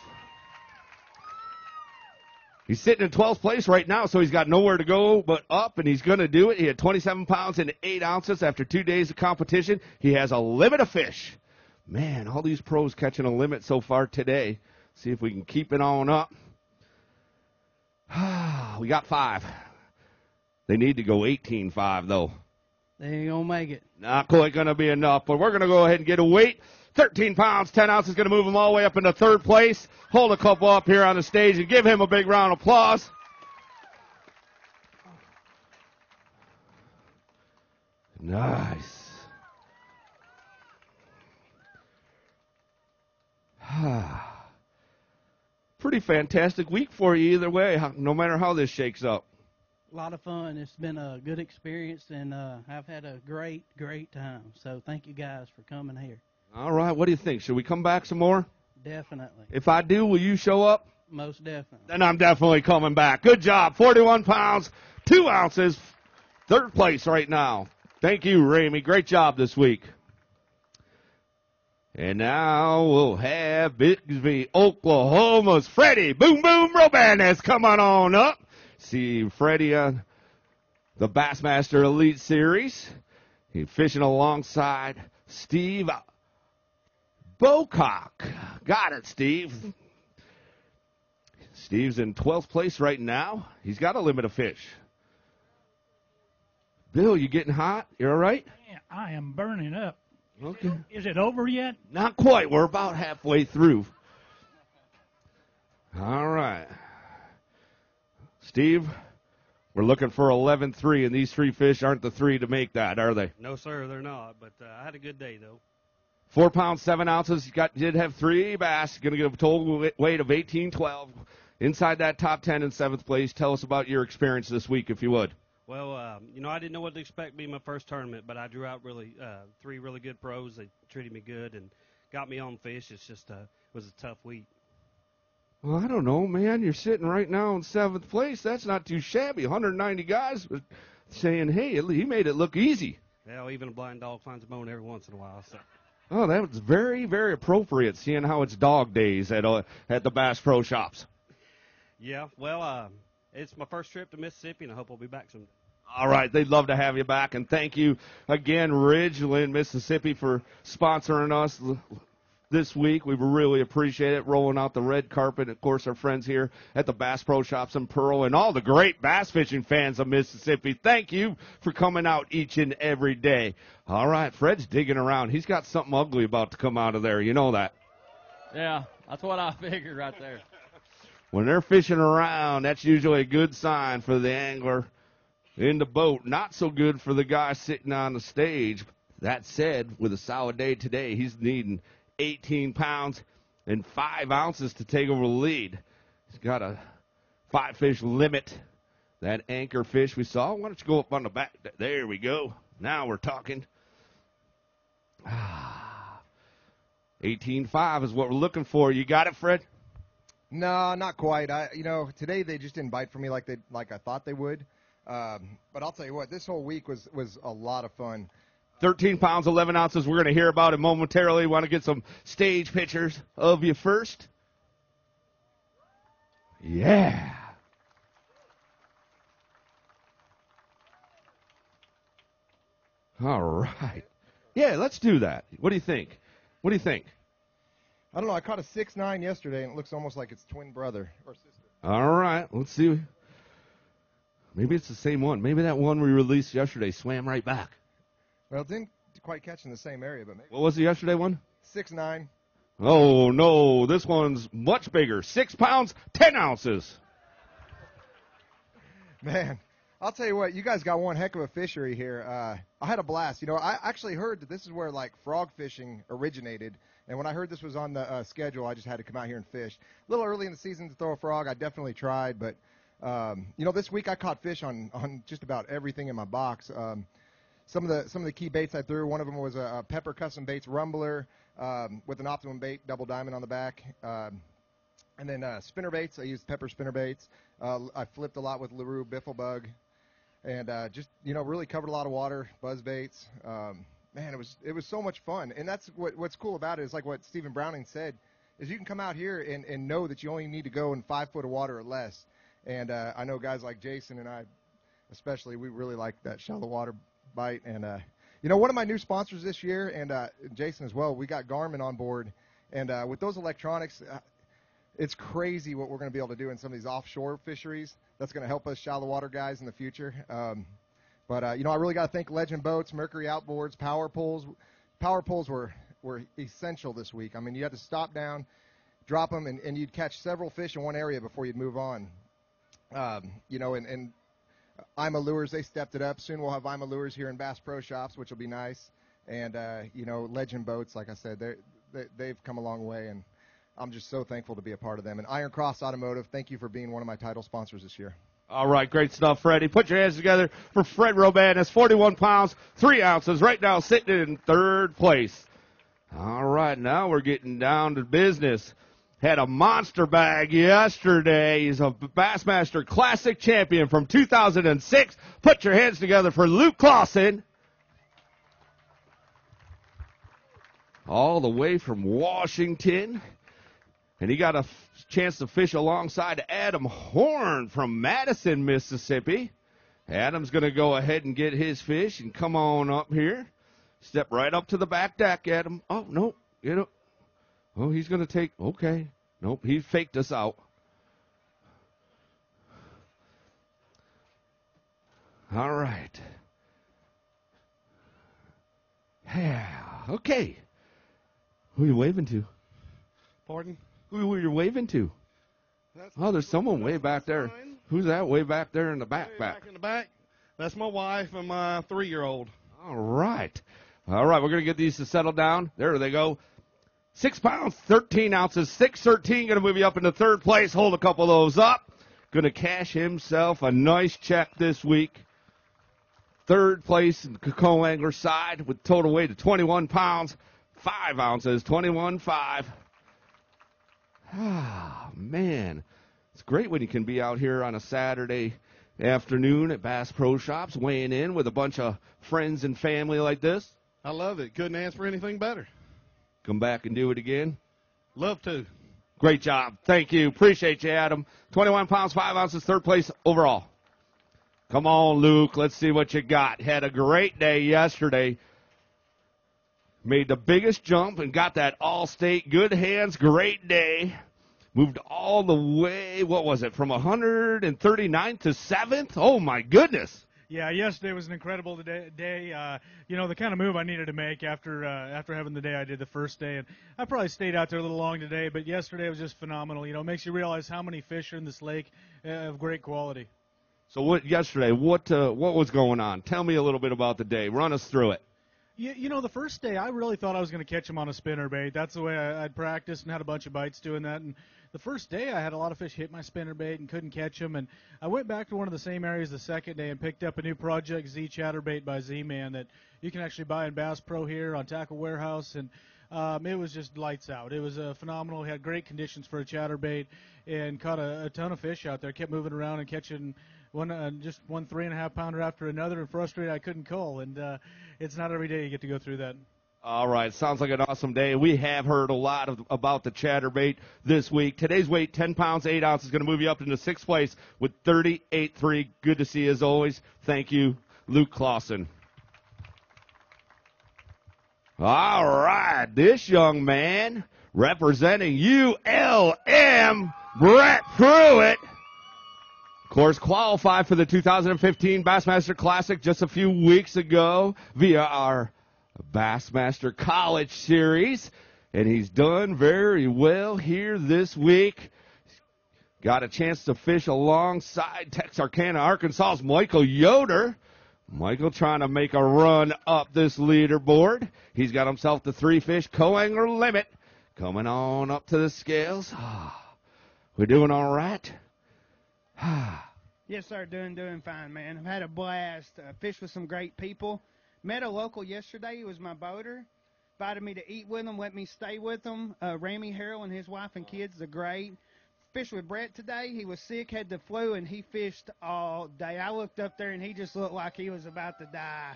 He's sitting in 12th place right now, so he's got nowhere to go but up, and he's going to do it. He had 27 pounds and 8 ounces after two days of competition. He has a limit of fish. Man, all these pros catching a limit so far today. See if we can keep it on up. [sighs] we got five. They need to go 18-5 though. They ain't gonna make it. Not quite going to be enough, but we're going to go ahead and get a weight. 13 pounds, 10 ounces, is going to move him all the way up into third place. Hold a couple up here on the stage and give him a big round of applause. Nice. [sighs] Pretty fantastic week for you either way, no matter how this shakes up. A lot of fun. It's been a good experience, and uh, I've had a great, great time. So thank you guys for coming here. All right, what do you think? Should we come back some more? Definitely. If I do, will you show up? Most definitely. Then I'm definitely coming back. Good job. 41 pounds, 2 ounces, third place right now. Thank you, Ramey. Great job this week. And now we'll have Bixby, Oklahoma's Freddie Boom Boom Roumbanis coming on up. See Freddie on the Bassmaster Elite Series. He's fishing alongside Steve Bocock. Got it, Steve. Steve's in 12th place right now. He's got a limit of fish. Bill, you getting hot? You all right? Yeah, I am burning up. Okay. Is it over yet? Not quite. We're about halfway through. All right. Steve, we're looking for 11-3, and these three fish aren't the three to make that, are they? No, sir, they're not. But uh, I had a good day though. Four pounds, seven ounces. You got did have three bass. Going to get a total weight of 18-12. Inside that top 10 in seventh place. Tell us about your experience this week, if you would. Well, uh, you know, I didn't know what to expect being my first tournament, but I drew out really uh, three really good pros. They treated me good and got me on fish. It's just uh, it was a tough week. Well, I don't know, man. You're sitting right now in seventh place. That's not too shabby. 190 guys saying, "Hey, he made it look easy." Well, even a blind dog finds a bone every once in a while. So. Oh, that was very, very appropriate. Seeing how it's dog days at uh, at the Bass Pro Shops. Yeah, well, uh, it's my first trip to Mississippi, and I hope I'll be back soon. All right, they'd love to have you back, and thank you again, Ridgeland, Mississippi, for sponsoring us this week. We really appreciate it, rolling out the red carpet. Of course, our friends here at the Bass Pro Shops in Pearl, and all the great bass fishing fans of Mississippi. Thank you for coming out each and every day. All right, Fred's digging around. He's got something ugly about to come out of there. You know that. Yeah, that's what I figured right there when they're fishing around, that's usually a good sign for the angler in the boat. Not so good for the guy sitting on the stage. That said, with a solid day today, he's needing 18 pounds and 5 ounces to take over the lead. He's got a five fish limit. That anchor fish we saw. Why don't you go up on the back? There we go. Now we're talking. Ah, 18.5 is what we're looking for. You got it, Fred? No, not quite. I, you know, today they just didn't bite for me like they like I thought they would. Um, but I'll tell you what, this whole week was was a lot of fun. 13 pounds, 11 ounces. We're going to hear about it momentarily. Want to get some stage pictures of you first? Yeah. All right. Yeah, let's do that. What do you think? What do you think? I don't know. I caught a six nine yesterday, and it looks almost like its twin brother or sister. All right, let's see. Maybe it's the same one. Maybe that one we released yesterday swam right back. Well, it didn't quite catch in the same area, but maybe. What was the yesterday one? Six nine. Oh no, this one's much bigger. Six pounds, ten ounces. Man, I'll tell you what, you guys got one heck of a fishery here. Uh, I had a blast. You know, I actually heard that this is where like frog fishing originated. And when I heard this was on the uh, schedule, I just had to come out here and fish. A little early in the season to throw a frog. I definitely tried, but um, you know, this week I caught fish on on just about everything in my box. Um, some of the some of the key baits I threw. One of them was a, a Pepper Custom Baits Rumbler um, with an Optimum bait, double diamond on the back. Um, and then uh, spinner baits. I used Pepper spinner baits. Uh, I flipped a lot with Larew Biffle Bug, and uh, just you know really covered a lot of water. Buzz baits. Um, man, it was it was so much fun. And that's what what's cool about it is like what Stephen Browning said, is you can come out here and, and know that you only need to go in five foot of water or less. And uh, I know guys like Jason and I, especially, we really like that shallow water bite. And uh, you know, one of my new sponsors this year, and uh, Jason as well, we got Garmin on board. And uh, with those electronics, uh, it's crazy what we're going to be able to do in some of these offshore fisheries. That's going to help us shallow water guys in the future. Um, but uh, you know, I really got to thank Legend Boats, Mercury Outboards, Power Poles. Power Poles were were essential this week. I mean, you had to stop down, drop them, and, and you'd catch several fish in one area before you'd move on. Um, you know, and, and IMA Lures, they stepped it up. Soon we'll have IMA Lures here in Bass Pro Shops, which will be nice. And, uh, you know, Legend Boats, like I said, they're, they, they've come a long way, and I'm just so thankful to be a part of them. And Iron Cross Automotive, thank you for being one of my title sponsors this year. All right, great stuff, Freddie. Put your hands together for Fred Roban. That's 41 pounds, 3 ounces, right now sitting in third place. All right, now we're getting down to business. Had a monster bag yesterday. He's a Bassmaster Classic champion from 2006. Put your hands together for Luke Clausen. All the way from Washington. And he got a chance to fish alongside Adam Horn from Madison, Mississippi. Adam's going to go ahead and get his fish and come on up here. Step right up to the back deck, Adam. Oh, no. Get up. Oh, he's going to take. Okay. Nope, he faked us out. All right. Yeah. Okay. Who are you waving to? Pardon? Who were you waving to? oh, there's someone way back there. Who's that way back there in the backpack? Back in the back. That's my wife and my three-year-old. All right. All right, we're going to get these to settle down. There they go. Six pounds, 13 ounces, 613. Going to move you up into third place. Hold a couple of those up. Going to cash himself a nice check this week. Third place in the co-angler side with total weight of 21 pounds, 5 ounces, 21.5. Ah, man. It's great when you can be out here on a Saturday afternoon at Bass Pro Shops weighing in with a bunch of friends and family like this. I love it. Couldn't ask for anything better. Come back and do it again. Love to. Great job. Thank you. Appreciate you, Adam. 21 pounds, 5 ounces, third place overall. Come on, Luke. Let's see what you got. Had a great day yesterday. Made the biggest jump and got that all state. Good hands. Great day. Moved all the way, what was it, from 139th to 7th? Oh, my goodness. Yeah, yesterday was an incredible day. uh, you know, the kind of move I needed to make after uh, after having the day I did the first day, and I probably stayed out there a little long today, but yesterday was just phenomenal. You know, it makes you realize how many fish are in this lake uh, of great quality. So what yesterday? What uh, what was going on? Tell me a little bit about the day. Run us through it. You, you know, the first day I really thought I was going to catch him on a spinner bait. That's the way I, I'd practiced and had a bunch of bites doing that. And the first day I had a lot of fish hit my spinner bait and couldn't catch them. And I went back to one of the same areas the second day and picked up a new Project Z chatterbait by Z-Man that you can actually buy in Bass Pro here on Tackle Warehouse. And um, it was just lights out. It was uh, phenomenal. He had great conditions for a chatterbait and caught a, a ton of fish out there. Kept moving around and catching one uh, just one three and a half pounder after another. And frustrated I couldn't call. And uh, it's not every day you get to go through that. All right, sounds like an awesome day. We have heard a lot of, about the chatterbait this week. Today's weight, 10 pounds, 8 ounces, is going to move you up into sixth place with 38.3. Good to see you as always. Thank you, Luke Clausen. All right, this young man representing ULM, Brett Preuett. Course, qualified for the 2015 Bassmaster Classic just a few weeks ago via our Bassmaster College Series. And he's done very well here this week. Got a chance to fish alongside Texarkana, Arkansas's Michael Yoder. Michael trying to make a run up this leaderboard. He's got himself the three fish co-angler limit. Coming on up to the scales. [sighs] We're doing all right. [sighs] yes, sir. Doing doing fine, man. I've had a blast. Uh, fished with some great people. Met a local yesterday. He was my boater. Invited me to eat with him. Let me stay with him. Uh, Ramey Harrell and his wife and kids are great. Fished with Brett today. He was sick, had the flu, and he fished all day. I looked up there and he just looked like he was about to die.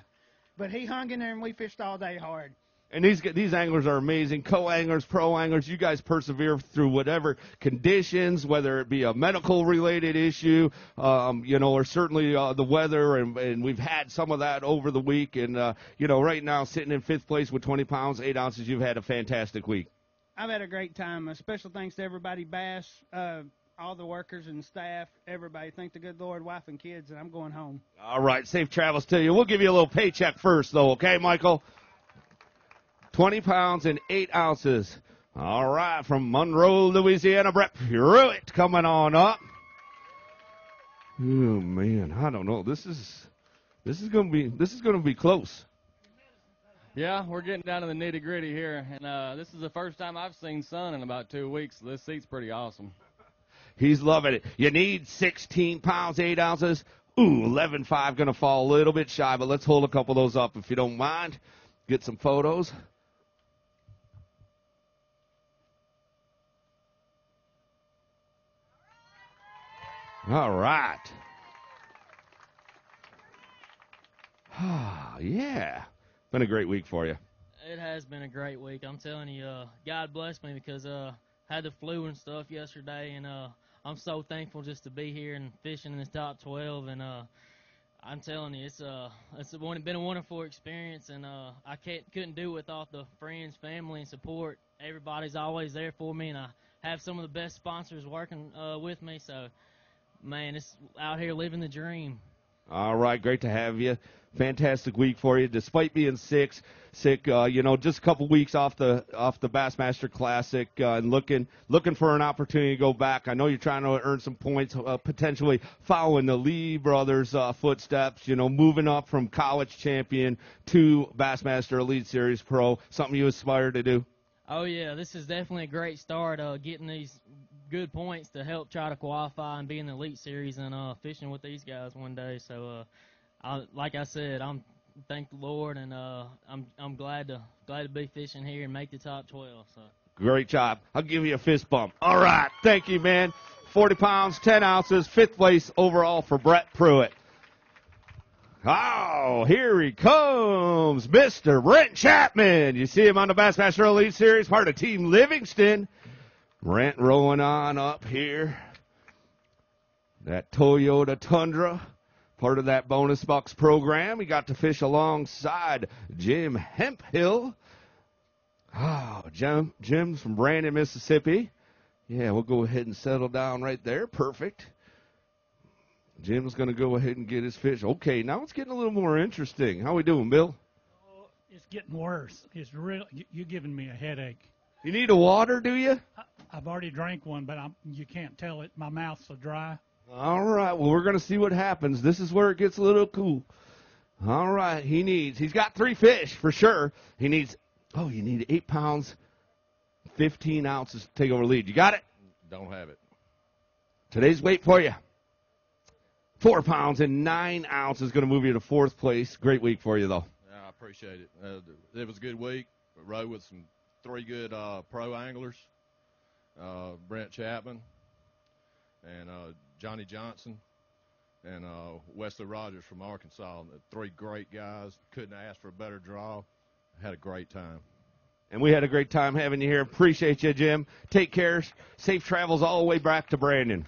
But he hung in there and we fished all day hard. And these these anglers are amazing. Co-anglers, pro anglers, you guys persevere through whatever conditions, whether it be a medical related issue, um, you know, or certainly uh, the weather. And, and we've had some of that over the week. And uh, you know, right now sitting in fifth place with 20 pounds, eight ounces, you've had a fantastic week. I've had a great time. A special thanks to everybody, Bass, uh, all the workers and staff, everybody. Thank the good Lord, wife and kids, and I'm going home. All right, safe travels to you. We'll give you a little paycheck first, though, okay, Michael? 20 pounds and 8 ounces. All right, from Monroe, Louisiana, Brett Preuett coming on up. Oh man, I don't know. This is this is gonna be this is gonna be close. Yeah, we're getting down to the nitty gritty here, and uh, this is the first time I've seen sun in about two weeks. So this seat's pretty awesome. He's loving it. You need 16 pounds, 8 ounces. Ooh, 11.5 going to fall a little bit shy, but let's hold a couple of those up if you don't mind. Get some photos. All right. Ah, [sighs] yeah. Been a great week for you. It has been a great week. I'm telling you, uh, God bless me because uh, had the flu and stuff yesterday, and uh, I'm so thankful just to be here and fishing in this top 12. And uh, I'm telling you, it's uh, it's been a wonderful experience, and uh, I can't couldn't do it without the friends, family, and support. Everybody's always there for me, and I have some of the best sponsors working uh, with me. So, man, it's out here living the dream. All right, great to have you. Fantastic week for you, despite being sick. Sick, uh, you know, just a couple weeks off the off the Bassmaster Classic, uh, and looking looking for an opportunity to go back. I know you're trying to earn some points, uh, potentially following the Lee brothers' uh, footsteps. You know, moving up from college champion to Bassmaster Elite Series Pro. Something you aspire to do. Oh yeah, this is definitely a great start. Uh, getting these good points to help try to qualify and be in the elite series and uh, fishing with these guys one day. So, uh, I, like I said, I'm thank the Lord and uh, I'm I'm glad to glad to be fishing here and make the top 12. So. Great job. I'll give you a fist bump. All right. Thank you, man. 40 pounds, 10 ounces, fifth place overall for Brett Preuett. Oh, here he comes, Mr. Brent Chapman. You see him on the Bassmaster Elite Series, part of Team Livingston. Brent rolling on up here. That Toyota Tundra, part of that bonus box program. He got to fish alongside Jim Hemphill. Oh, ah, Jim, Jim's from Brandon, Mississippi. Yeah, we'll go ahead and settle down right there. Perfect. Jim's going to go ahead and get his fish. Okay, now it's getting a little more interesting. How are we doing, Bill? It's getting worse. It's real. You're giving me a headache. You need a water, do you? I've already drank one, but I'm, you can't tell it. My mouth's so dry. All right. Well, we're going to see what happens. This is where it gets a little cool. All right. He needs. He's got three fish for sure. He needs. Oh, you need eight pounds, fifteen ounces to take over lead. You got it. Don't have it. Today's weight for you. Four pounds and nine ounces going to move you to fourth place. Great week for you though. Yeah, I appreciate it. Uh, it was a good week. Rode with some three good uh, pro anglers, uh, Brent Chapman and uh, Johnny Johnson and uh, Wesley Rogers from Arkansas. Three great guys. Couldn't ask for a better draw. Had a great time. And we had a great time having you here. Appreciate you, Jim. Take care. Safe travels all the way back to Brandon.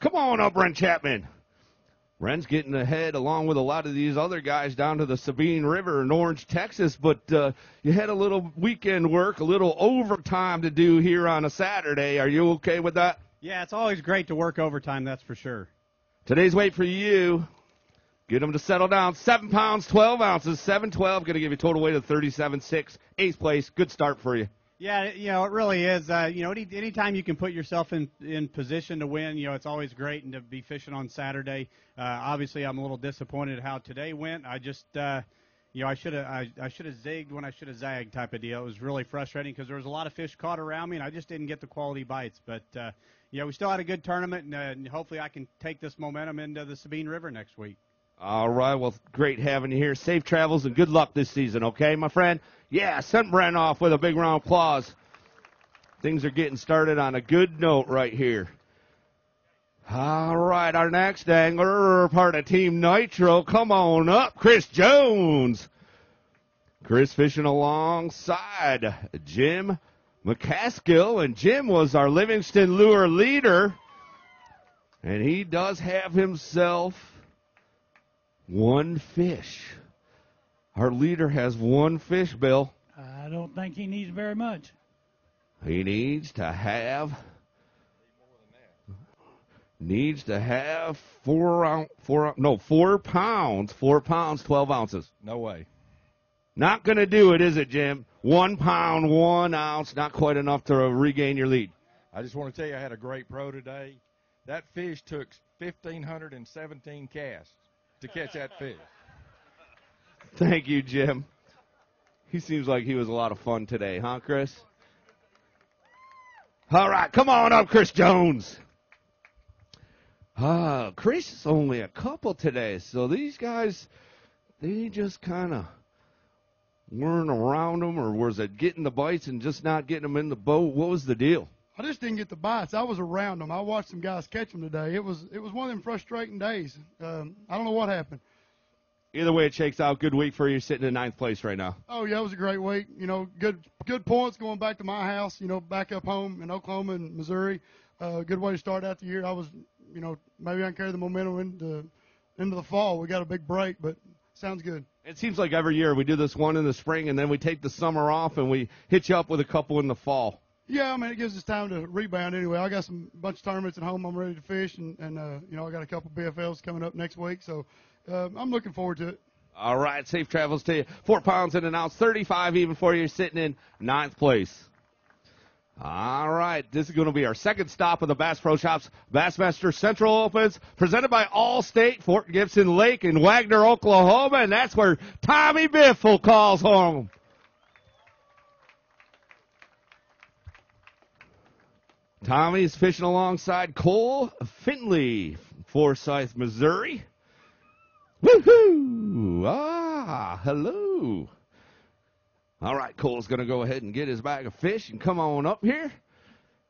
Come on up, Brent Chapman. Ren's getting ahead along with a lot of these other guys down to the Sabine River in Orange, Texas. But uh, you had a little weekend work, a little overtime to do here on a Saturday. Are you okay with that? Yeah, it's always great to work overtime, that's for sure. Today's weight for you. Get them to settle down. Seven pounds, 12 ounces. 712. Going to give you total weight of 37.6. Eighth place. Good start for you. Yeah, you know, it really is. Uh, you know, any anytime you can put yourself in in position to win, you know, it's always great. And to be fishing on Saturday, uh, obviously, I'm a little disappointed how today went. I just, uh, you know, I should have I, I should have zigged when I should have zagged type of deal. It was really frustrating because there was a lot of fish caught around me, and I just didn't get the quality bites. But uh, yeah, we still had a good tournament, and, uh, and hopefully, I can take this momentum into the Sabine River next week. All right. Well, great having you here. Safe travels and good luck this season, okay, my friend? Yeah, send Brent off with a big round of applause. Things are getting started on a good note right here. All right, our next angler, part of Team Nitro, come on up, Chris Jones. Chris fishing alongside Jim McCaskill, and Jim was our Livingston lure leader. And he does have himself one fish. Our leader has one fish, Bill. I don't think he needs very much. He needs to have needs to have four ounce, four no four pounds, four pounds, twelve ounces. No way. Not going to do it, is it, Jim? One pound, one ounce, not quite enough to regain your lead. I just want to tell you, I had a great pro today. That fish took 1,517 casts to catch that fish. Thank you, Jim. He seems like he was a lot of fun today, huh, Chris? All right, come on up, Chris Jones. Ah, Chris is only a couple today, so these guys, they just kind of weren't around them, or was it getting the bites and just not getting them in the boat? What was the deal? I just didn't get the bites. I was around them. I watched some guys catch them today. It was it was one of them frustrating days. Um, I don't know what happened. Either way, it shakes out. Good week for you, sitting in ninth place right now. Oh yeah, it was a great week. You know, good good points going back to my house. You know, back up home in Oklahoma and Missouri. Uh, good way to start out the year. I was, you know, maybe I can carry the momentum into into the fall. We got a big break, but sounds good. It seems like every year we do this one in the spring, and then we take the summer off, and we hit you up with a couple in the fall. Yeah, I mean it gives us time to rebound anyway. I got some bunch of tournaments at home. I'm ready to fish, and and uh, you know I got a couple BFLs coming up next week, so uh, I'm looking forward to it. All right, safe travels to you. Four pounds in an ounce, 35 even for you, sitting in ninth place. All right, this is going to be our second stop of the Bass Pro Shops Bassmaster Central Opens, presented by Allstate, Fort Gibson Lake in Wagoner, Oklahoma, and that's where Tommy Biffle calls home. Tommy's fishing alongside Cole Finley, Forsyth, Missouri. Woohoo! Ah, hello. All right, Cole's going to go ahead and get his bag of fish and come on up here.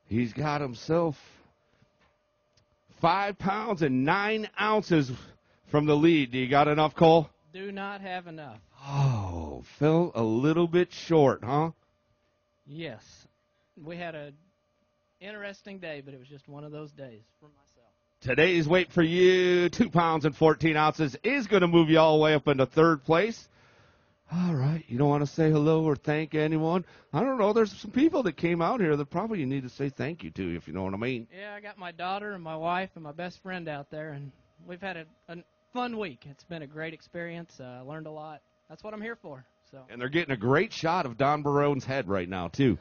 He's got himself five pounds and nine ounces from the lead. Do you got enough, Cole? Do not have enough. Oh, fell a little bit short, huh? Yes. We had a interesting day, but it was just one of those days for myself. Today's weight for you, two pounds and 14 ounces, is going to move you all the way up into third place. All right. You don't want to say hello or thank anyone? I don't know. There's some people that came out here that probably you need to say thank you to, if you know what I mean. Yeah, I got my daughter and my wife and my best friend out there, and we've had a, a fun week. It's been a great experience. Uh, I learned a lot. That's what I'm here for. So And they're getting a great shot of Don Barone's head right now, too.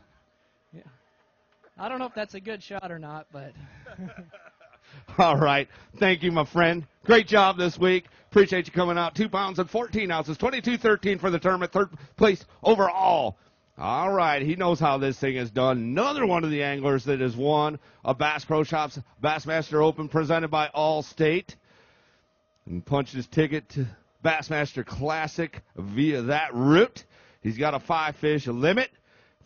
I don't know if that's a good shot or not, but [laughs] All right. Thank you, my friend. Great job this week. Appreciate you coming out. Two pounds and 14 ounces. 22-13 for the tournament. Third place overall. All right. He knows how this thing is done. Another one of the anglers that has won a Bass Pro Shops Bassmaster Open presented by Allstate. And punched his ticket to Bassmaster Classic via that route. He's got a five fish limit.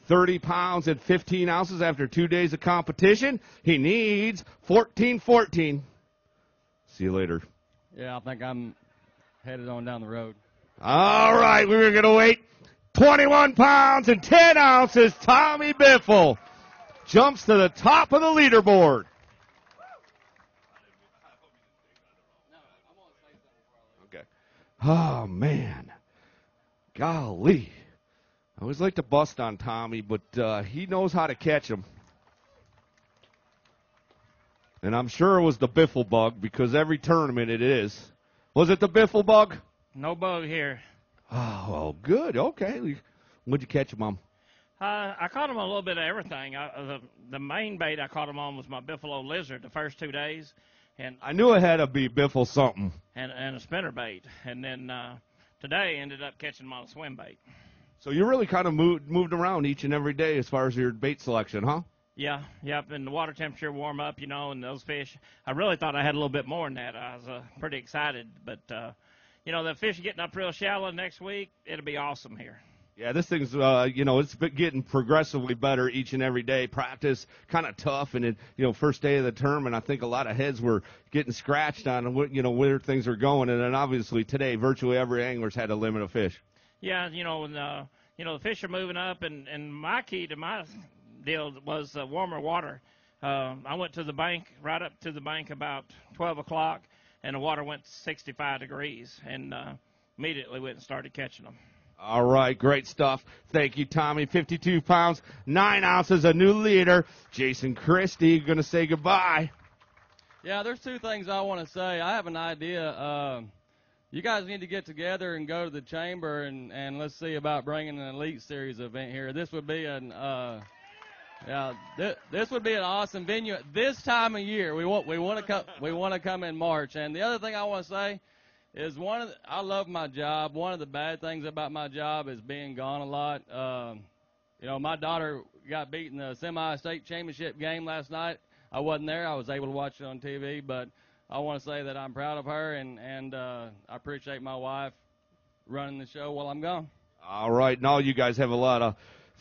30 pounds and 15 ounces after two days of competition. He needs 14 14. See you later. Yeah, I think I'm headed on down the road. All right, we were going to wait. 21 pounds and 10 ounces. Tommy Biffle jumps to the top of the leaderboard. Okay. Oh, man. Golly. I always like to bust on Tommy, but uh, he knows how to catch them. And I'm sure it was the Biffle bug because every tournament it is. Was it the Biffle bug? No bug here. Oh, well, good. Okay. What'd you catch him on? Uh, I caught him on a little bit of everything. I, uh, the the main bait I caught him on was my Buffalo lizard the first two days, and I knew it had to be Biffle something. and and a spinner bait, and then uh, today ended up catching him on a swim bait. So you really kind of moved moved around each and every day as far as your bait selection, huh? Yeah, yep, and the water temperature warm up, you know, and those fish. I really thought I had a little bit more than that. I was uh, pretty excited, but uh, you know, the fish are getting up real shallow next week. It'll be awesome here. Yeah, this thing's uh, you know it's been getting progressively better each and every day. Practice kind of tough, and it, you know first day of the term, and I think a lot of heads were getting scratched on you know where things are going, and then obviously today virtually every angler's had a limit of fish. Yeah, you know, and uh, you know the fish are moving up, and and my key to my deal was uh, warmer water. Uh, I went to the bank right up to the bank about 12 o'clock, and the water went 65 degrees, and uh, immediately went and started catching them. All right, great stuff. Thank you, Tommy. 52 pounds, 9 ounces, a new leader. Jason Christie going to say goodbye. Yeah, there's two things I want to say. I have an idea. Um, you guys need to get together and go to the chamber and, and let's see about bringing an Elite Series event here. This would be an uh, yeah, th- this would be an awesome venue at this time of year. We want we want to come we want to come in March. And the other thing I want to say is one of the, I love my job. One of the bad things about my job is being gone a lot. Um, you know, my daughter got beat in the semi-state championship game last night. I wasn't there. I was able to watch it on TV, but I want to say that I'm proud of her and and uh, I appreciate my wife running the show while I'm gone. All right, now you guys have a lot of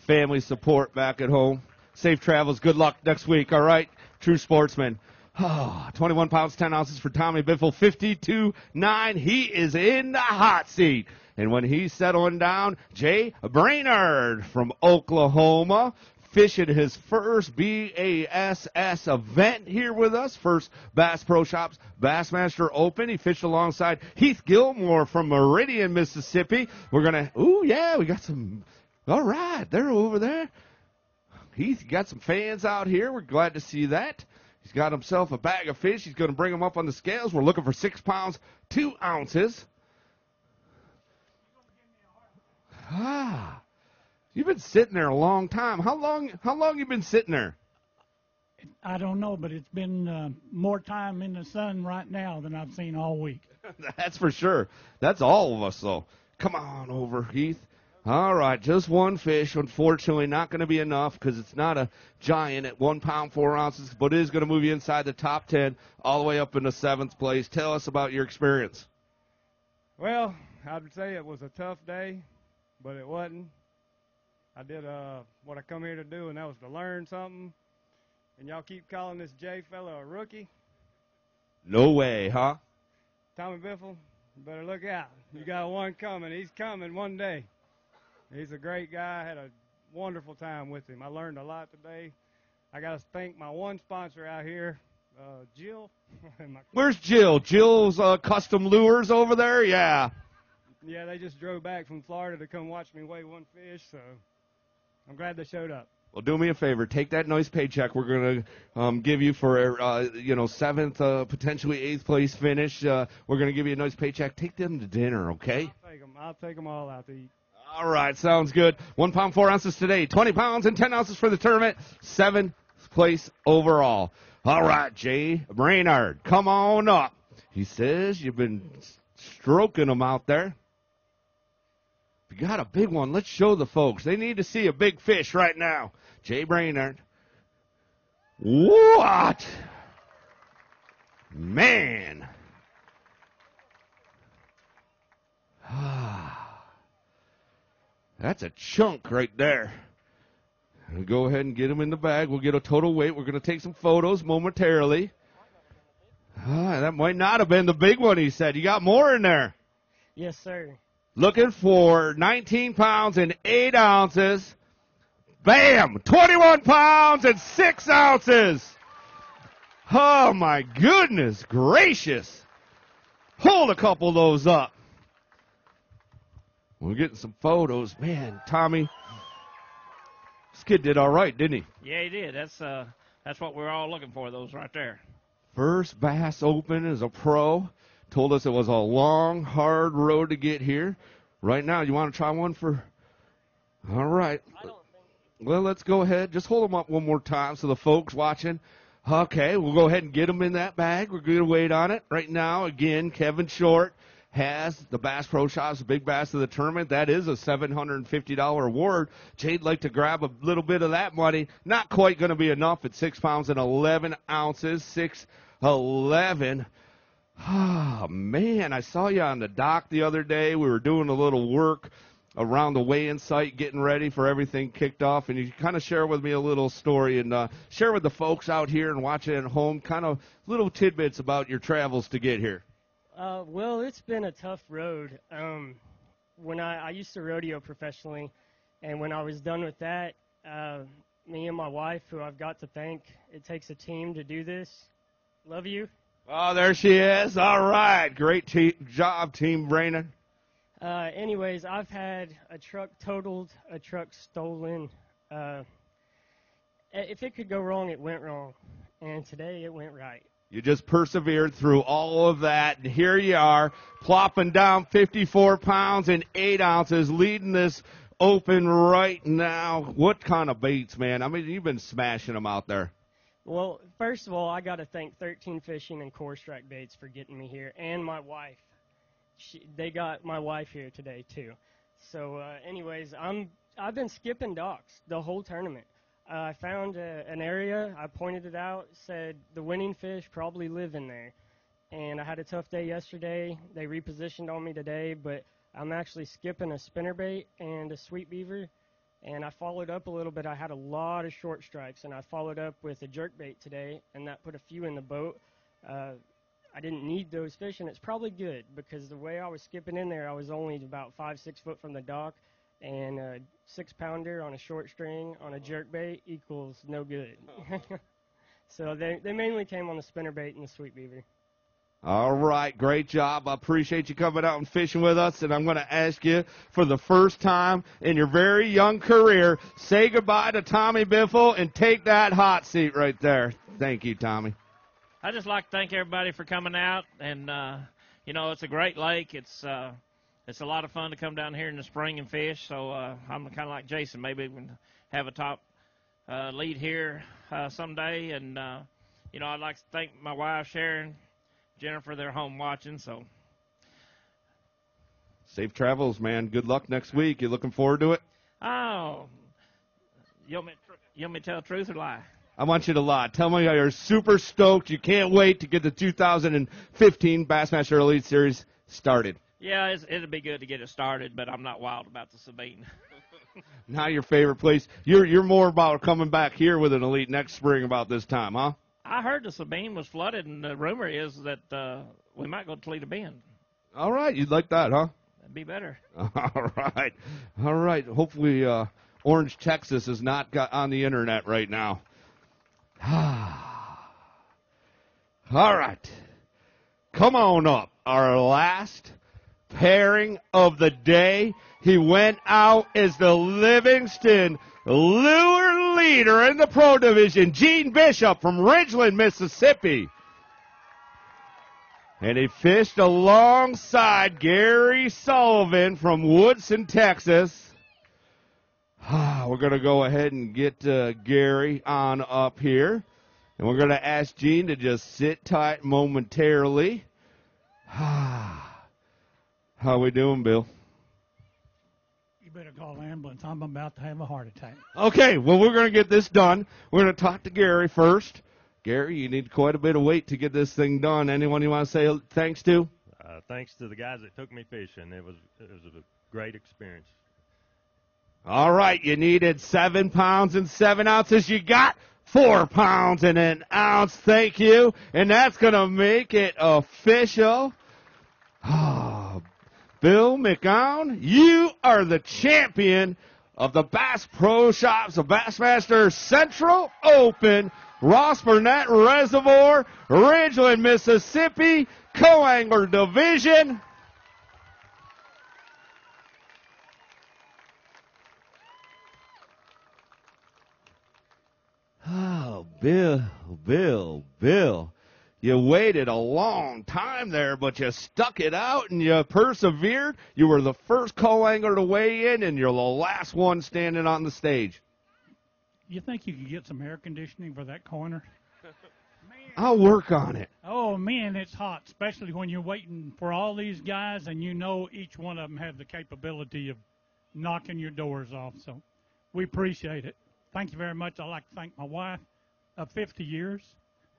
family support back at home. Safe travels. Good luck next week. All right, true sportsman. [sighs] 21 pounds, 10 ounces for Tommy Biffle, 52 9. He is in the hot seat. And when he's settling down, Jay Brainerd from Oklahoma, fishing his first BASS event here with us. First Bass Pro Shops Bassmaster Open. He fished alongside Heath Gilmore from Meridian, Mississippi. We're gonna, ooh yeah, we got some. All right, they're over there. Heath got some fans out here. We're glad to see that. He's got himself a bag of fish. He's going to bring them up on the scales. We're looking for six pounds, two ounces. Ah, you've been sitting there a long time. How long? How long you been sitting there? I don't know, but it's been uh, more time in the sun right now than I've seen all week. [laughs] That's for sure. That's all of us, though. Come on over, Heath. All right, just one fish. Unfortunately, not going to be enough because it's not a giant at one pound four ounces, but it is going to move you inside the top ten, all the way up into seventh place. Tell us about your experience. Well, I'd say it was a tough day, but it wasn't. I did uh, what I come here to do, and that was to learn something. And y'all keep calling this Jay fella a rookie. No way, huh? Tommy Biffle, you better look out. You got one coming. He's coming one day. He's a great guy. I had a wonderful time with him. I learned a lot today. I got to thank my one sponsor out here, uh, Jill. [laughs] Where's Jill? Jill's uh, custom lures over there. Yeah. yeah, they just drove back from Florida to come watch me weigh one fish, so I'm glad they showed up. Well, do me a favor. Take that nice paycheck we're going to um, give you for, uh, you know, seventh, uh, potentially eighth place finish. Uh, we're going to give you a nice paycheck. Take them to dinner, okay? I'll take 'em. I'll take 'em all out to eat. All right, sounds good. One pound, four ounces today. 20 pounds and 10 ounces for the tournament. Seventh place overall. All right, Jay Brainard, come on up. He says you've been stroking them out there. If you got a big one, let's show the folks. They need to see a big fish right now. Jay Brainerd. What? Man. [sighs] That's a chunk right there. Go ahead and get him in the bag. We'll get a total weight. We're going to take some photos momentarily. Ah, that might not have been the big one, he said. You got more in there. Yes, sir. Looking for 19 pounds and 8 ounces. Bam! 21 pounds and 6 ounces. Oh, my goodness gracious. Hold a couple of those up. We're getting some photos. Man, Tommy, this kid did all right, didn't he? Yeah, he did. That's uh, that's what we're all looking for. Those right there. First Bass Open as a pro. Told us it was a long, hard road to get here. Right now, you want to try one for. All right. Well, let's go ahead. Just hold them up one more time so the folks watching. Okay, we'll go ahead and get them in that bag. We're going to wait on it. Right now, again, Kevin Short has the Bass Pro Shops Big Bass of the tournament. That is a $750 award. Jay'd like to grab a little bit of that money. Not quite going to be enough at 6 pounds and 11 ounces. 6'11. Ah, man, I saw you on the dock the other day. We were doing a little work around the weigh-in site, getting ready for everything kicked off, and you kind of share with me a little story and uh, share with the folks out here and watching at home, kind of little tidbits about your travels to get here. Uh, well, it's been a tough road. Um, when I, I used to rodeo professionally, and when I was done with that, uh, me and my wife, who I've got to thank, it takes a team to do this. Love you. Oh, there she is. All right, great te- job, Team Brainerd. Uh, anyways, I've had a truck totaled, a truck stolen. Uh, if it could go wrong, it went wrong, and today it went right. You just persevered through all of that, and here you are, plopping down 54 pounds and 8 ounces, leading this open right now. What kind of beats, man? I mean, you've been smashing them out there. Well, first of all, I got to thank 13 Fishing and Core Strike Baits for getting me here, and my wife. She, they got my wife here today too. So, uh, anyways, I'm I've been skipping docks the whole tournament. Uh, I found a, an area. I pointed it out. Said the winning fish probably live in there. And I had a tough day yesterday. They repositioned on me today, but I'm actually skipping a spinnerbait and a sweet beaver. And I followed up a little bit. I had a lot of short strikes, and I followed up with a jerkbait today, and that put a few in the boat. Uh, I didn't need those fish, and it's probably good because the way I was skipping in there, I was only about five, six foot from the dock, and a six pounder on a short string on a jerk bait equals no good. [laughs] so they they mainly came on the spinner bait and the sweet beaver. All right, great job. I appreciate you coming out and fishing with us, and I'm going to ask you for the first time in your very young career, say goodbye to Tommy Biffle and take that hot seat right there. Thank you, Tommy. I just like to thank everybody for coming out, and uh, you know it's a great lake. It's uh, it's a lot of fun to come down here in the spring and fish. So uh, I'm kind of like Jason. Maybe we can have a top uh, lead here uh, someday. And uh, you know I'd like to thank my wife Sharon, Jennifer. They're home watching. So Safe travels, man. Good luck next week. You looking forward to it? oh, you want me to, you want me to tell the truth or lie? I want you to lie. Tell me you're super stoked. You can't wait to get the 2015 Bassmaster Elite Series started. Yeah, it's, it'd be good to get it started, but I'm not wild about the Sabine. [laughs] Now your favorite place. You're you're more about coming back here with an Elite next spring about this time, huh? I heard the Sabine was flooded, and the rumor is that uh, we might go to Toledo Bend. All right, you'd like that, huh? That'd be better. [laughs] All right, all right. Hopefully, uh, Orange, Texas is not got on the internet right now. [sighs] all right, come on up. Our last pairing of the day. He went out as the Livingston lure leader in the pro division, Gene Bishop from Ridgeland, Mississippi. And he fished alongside Gary Sullivan from Woodson, Texas. [sighs] We're going to go ahead and get uh, Gary on up here. And we're going to ask Gene to just sit tight momentarily. [sighs] How we doing, Bill? You better call the ambulance. I'm about to have a heart attack. Okay, well, we're going to get this done. We're going to talk to Gary first. Gary, you need quite a bit of weight to get this thing done. Anyone you want to say thanks to? Uh, thanks to the guys that took me fishing. It was it was a great experience. All right, you needed seven pounds and seven ounces. You got four pounds and an ounce. Thank you. And that's going to make it official. [sighs] Bill McGowan, you are the champion of the Bass Pro Shops, the Bassmaster Central Open, Ross Barnett Reservoir, Ridgeland, Mississippi, Co-Angler Division. [sighs] Oh, Bill, Bill, Bill. You waited a long time there, but you stuck it out and you persevered. You were the first co-angler to weigh in, and you're the last one standing on the stage. You think you could get some air conditioning for that corner? [laughs] I'll work on it. Oh man, it's hot, especially when you're waiting for all these guys and you know each one of them have the capability of knocking your doors off. So we appreciate it. Thank you very much. I'd like to thank my wife of 50 years.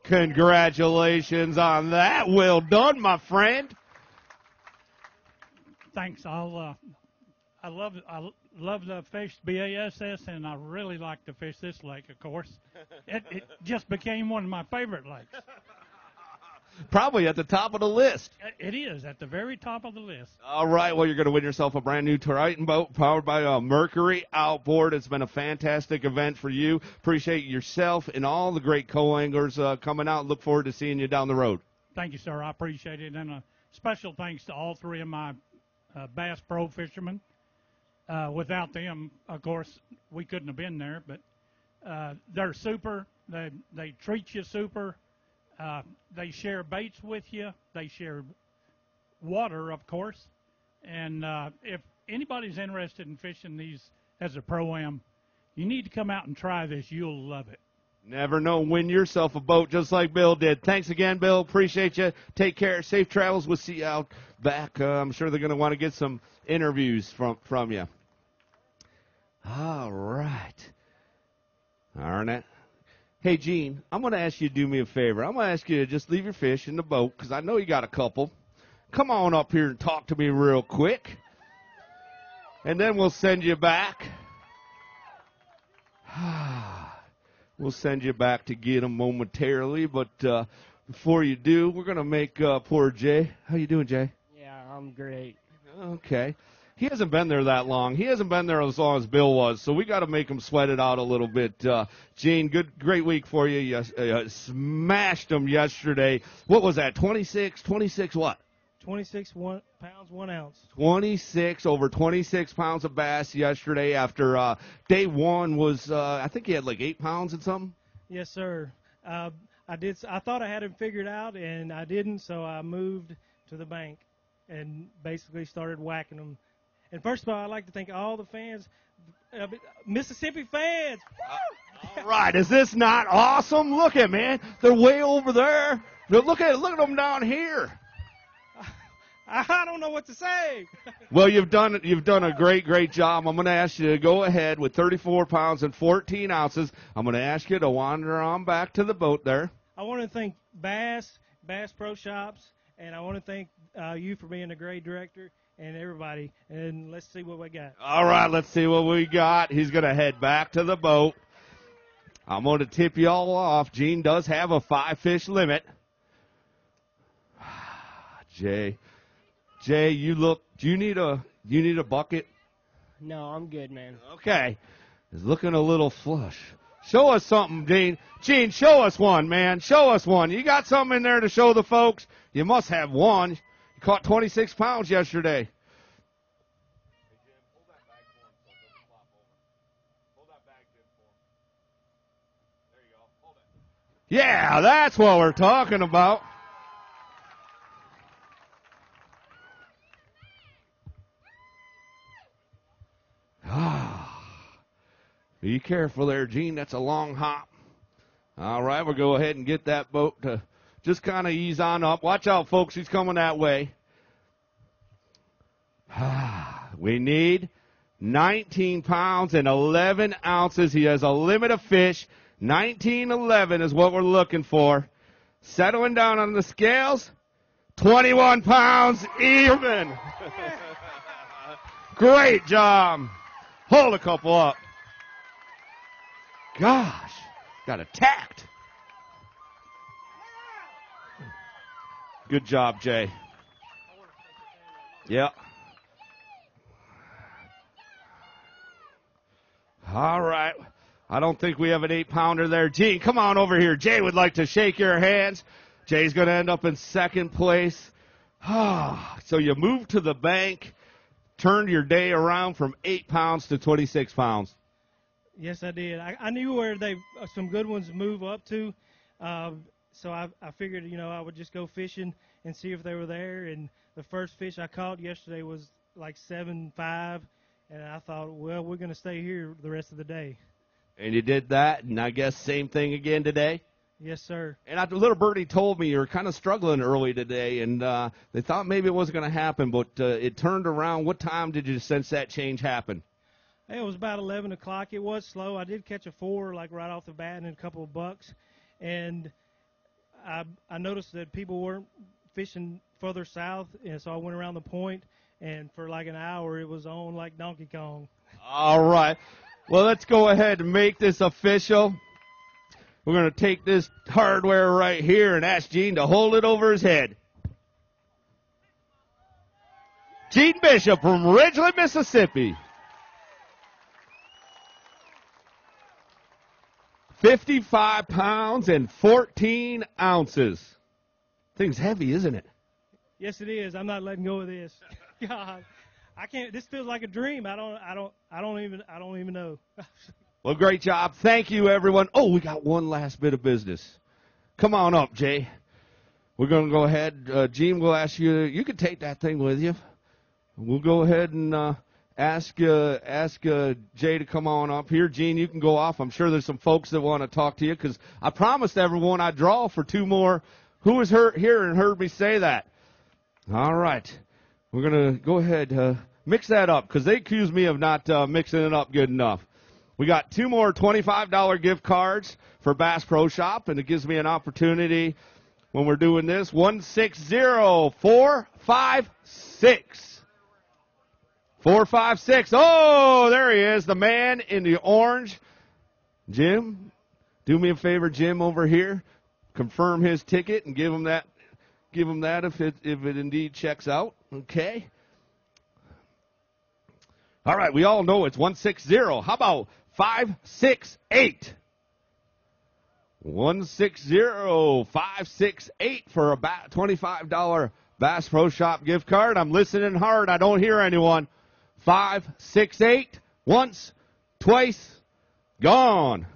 Congratulations on that. Well done, my friend. Thanks. I'll. Uh, I love I love the fish BASS, and I really like to fish this lake. Of course, it, it just became one of my favorite lakes. Probably at the top of the list. It is at the very top of the list. All right, well, you're going to win yourself a brand new Triton boat powered by uh, Mercury Outboard. It's been a fantastic event for you. Appreciate yourself and all the great co-anglers uh, coming out. Look forward to seeing you down the road. Thank you, sir. I appreciate it, and a special thanks to all three of my uh, Bass Pro fishermen. Uh, without them, of course, we couldn't have been there. But uh, they're super. They they treat you super. Uh, they share baits with you. They share water, of course. And uh, if anybody's interested in fishing these as a pro am, you need to come out and try this. You'll love it. Never know. Win yourself a boat just like Bill did. Thanks again, Bill. Appreciate you. Take care. Safe travels. We'll see you out back. Uh, I'm sure they're going to want to get some interviews from from you. All right. Arnett. Hey, Gene, I'm going to ask you to do me a favor. I'm going to ask you to just leave your fish in the boat because I know you got a couple. Come on up here and talk to me real quick. And then we'll send you back. [sighs] we'll send you back to get them momentarily, but uh, before you do, we're going to make uh, poor Jay. How you doing, Jay? Yeah, I'm great. Okay. He hasn't been there that long. He hasn't been there as long as Bill was, so we got to make him sweat it out a little bit. Uh, Gene, good, great week for you. You uh, smashed them yesterday. What was that? 26, 26 what? 26 one, pounds, one ounce. 26 over 26 pounds of bass yesterday after uh, day one was, uh, I think he had like eight pounds and something. Yes, sir. Uh, I did. I thought I had him figured out, and I didn't. So I moved to the bank and basically started whacking them. And first of all, I'd like to thank all the fans, uh, Mississippi fans. All right, is this not awesome? Look at man, they're way over there. Look at look at them down here. [laughs] I don't know what to say. [laughs] Well, you've done you've done a great great job. I'm going to ask you to go ahead with 34 pounds and 14 ounces. I'm going to ask you to wander on back to the boat there. I want to thank Bass Bass Pro Shops, and I want to thank uh, you for being a great director and everybody. And let's see what we got. All right, let's see what we got. He's going to head back to the boat. I'm going to tip you all off. Gene does have a five fish limit. [sighs] Jay, Jay, you look. Do you need a? You need a bucket? No, I'm good, man. Okay, he's looking a little flush. Show us something, Gene. Gene, show us one, man. Show us one. You got something in there to show the folks? You must have one. You caught 26 pounds yesterday. Yeah, that's what we're talking about. Ah. [sighs] Be careful there, Gene. That's a long hop. All right, we'll go ahead and get that boat to just kind of ease on up. Watch out, folks. He's coming that way. [sighs] we need 19 pounds and 11 ounces. He has a limit of fish. 1911 is what we're looking for. Settling down on the scales. 21 pounds even. [laughs] Great job. Hold a couple up. Gosh, got attacked. Good job, Jay. Yep. All right. I don't think we have an eight pounder there. Gene, come on over here. Jay would like to shake your hands. Jay's going to end up in second place. so you moved to the bank, turned your day around from eight pounds to 26 pounds. Yes, I did. I, I knew where they uh, some good ones move up to, uh, so I, I figured you know I would just go fishing and see if they were there. And the first fish I caught yesterday was like seven five, and I thought, well, we're going to stay here the rest of the day. And you did that, and I guess same thing again today. Yes, sir. And after little birdie told me you were kind of struggling early today, and uh, they thought maybe it wasn't going to happen, but uh, it turned around. What time did you sense that change happen? It was about 11 o'clock. It was slow. I did catch a four like right off the bat and a couple of bucks, and I I noticed that people weren't fishing further south, and so I went around the point, and for like an hour it was on like Donkey Kong. All right. Well, let's go ahead and make this official. We're going to take this hardware right here and ask Gene to hold it over his head. Gene Bishop from Ridgeland, Mississippi. 55 pounds and 14 ounces. Thing's heavy, isn't it? Yes, it is. I'm not letting go of this. [laughs] God, I can't. This feels like a dream. I don't. I don't. I don't even. I don't even know. [laughs] Well, great job. Thank you, everyone. Oh, we got one last bit of business. Come on up, Jay. We're going to go ahead. Uh, Gene will ask you. You can take that thing with you. We'll go ahead and uh, ask uh, ask uh, Jay to come on up here. Gene, you can go off. I'm sure there's some folks that want to talk to you because I promised everyone I'd draw for two more. Who was her- here and heard me say that? All right. We're going to go ahead uh, mix that up because they accuse me of not uh, mixing it up good enough. We got two more $25 gift cards for Bass Pro Shop, and it gives me an opportunity when we're doing this. 160456. 456. Oh, there he is, the man in the orange. Jim, do me a favor, Jim, over here. Confirm his ticket and give him that. Give him that if it if it indeed checks out. Okay. All right, we all know it's 160. How about 568? 160 568 for a $25 Bass Pro Shop gift card. I'm listening hard. I don't hear anyone. 568 once, twice, gone.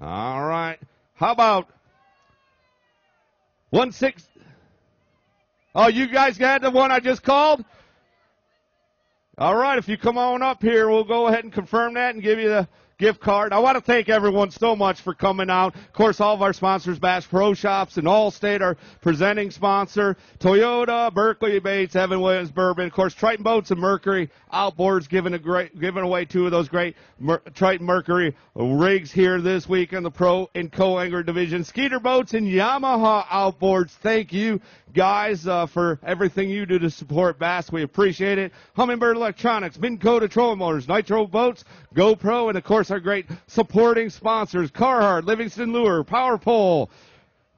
All right. How about one six? Oh, you guys got the one I just called? All right, if you come on up here, we'll go ahead and confirm that and give you the gift card. I want to thank everyone so much for coming out. Of course, all of our sponsors, Bass Pro Shops and Allstate, our presenting sponsor, Toyota, Berkley Baits, Evan Williams Bourbon, of course, Triton Boats and Mercury Outboards giving a great, giving away two of those great Mer- Triton Mercury rigs here this week in the Pro and Co-Angler division. Skeeter Boats and Yamaha Outboards. Thank you guys uh, for everything you do to support Bass. We appreciate it. Humminbird Electronics, Minn Kota Trolling Motors, Nitro Boats, GoPro, and of course our great supporting sponsors, Carhartt, Livingston Lure, Power Pole.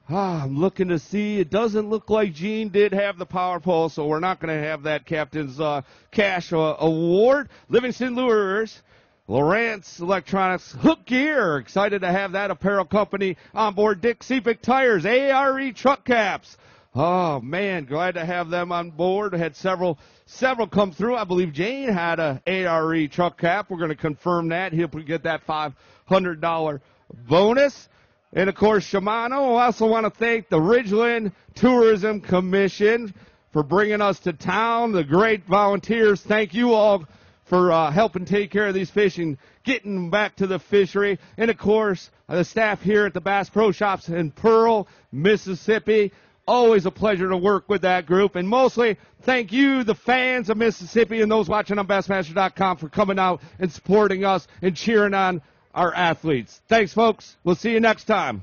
Ah, I'm looking to see. It doesn't look like Gene did have the power pole, so we're not going to have that captain's uh, cash uh, award. Livingston Lures. Lowrance Electronics, Huk Gear, excited to have that apparel company on board. Dick Cepek Tires, ARE Truck Caps, Oh man, glad to have them on board. Had several several come through. I believe Jane had a ARE truck cap. We're going to confirm that. He'll get that five hundred dollar bonus. And of course, Shimano. I also want to thank the Ridgeland Tourism Commission for bringing us to town. The great volunteers. Thank you all for uh, helping take care of these fish and getting them back to the fishery. And of course, the staff here at the Bass Pro Shops in Pearl, Mississippi. Always a pleasure to work with that group. And mostly, thank you, the fans of Mississippi and those watching on Bassmaster.com for coming out and supporting us and cheering on our athletes. Thanks, folks. We'll see you next time.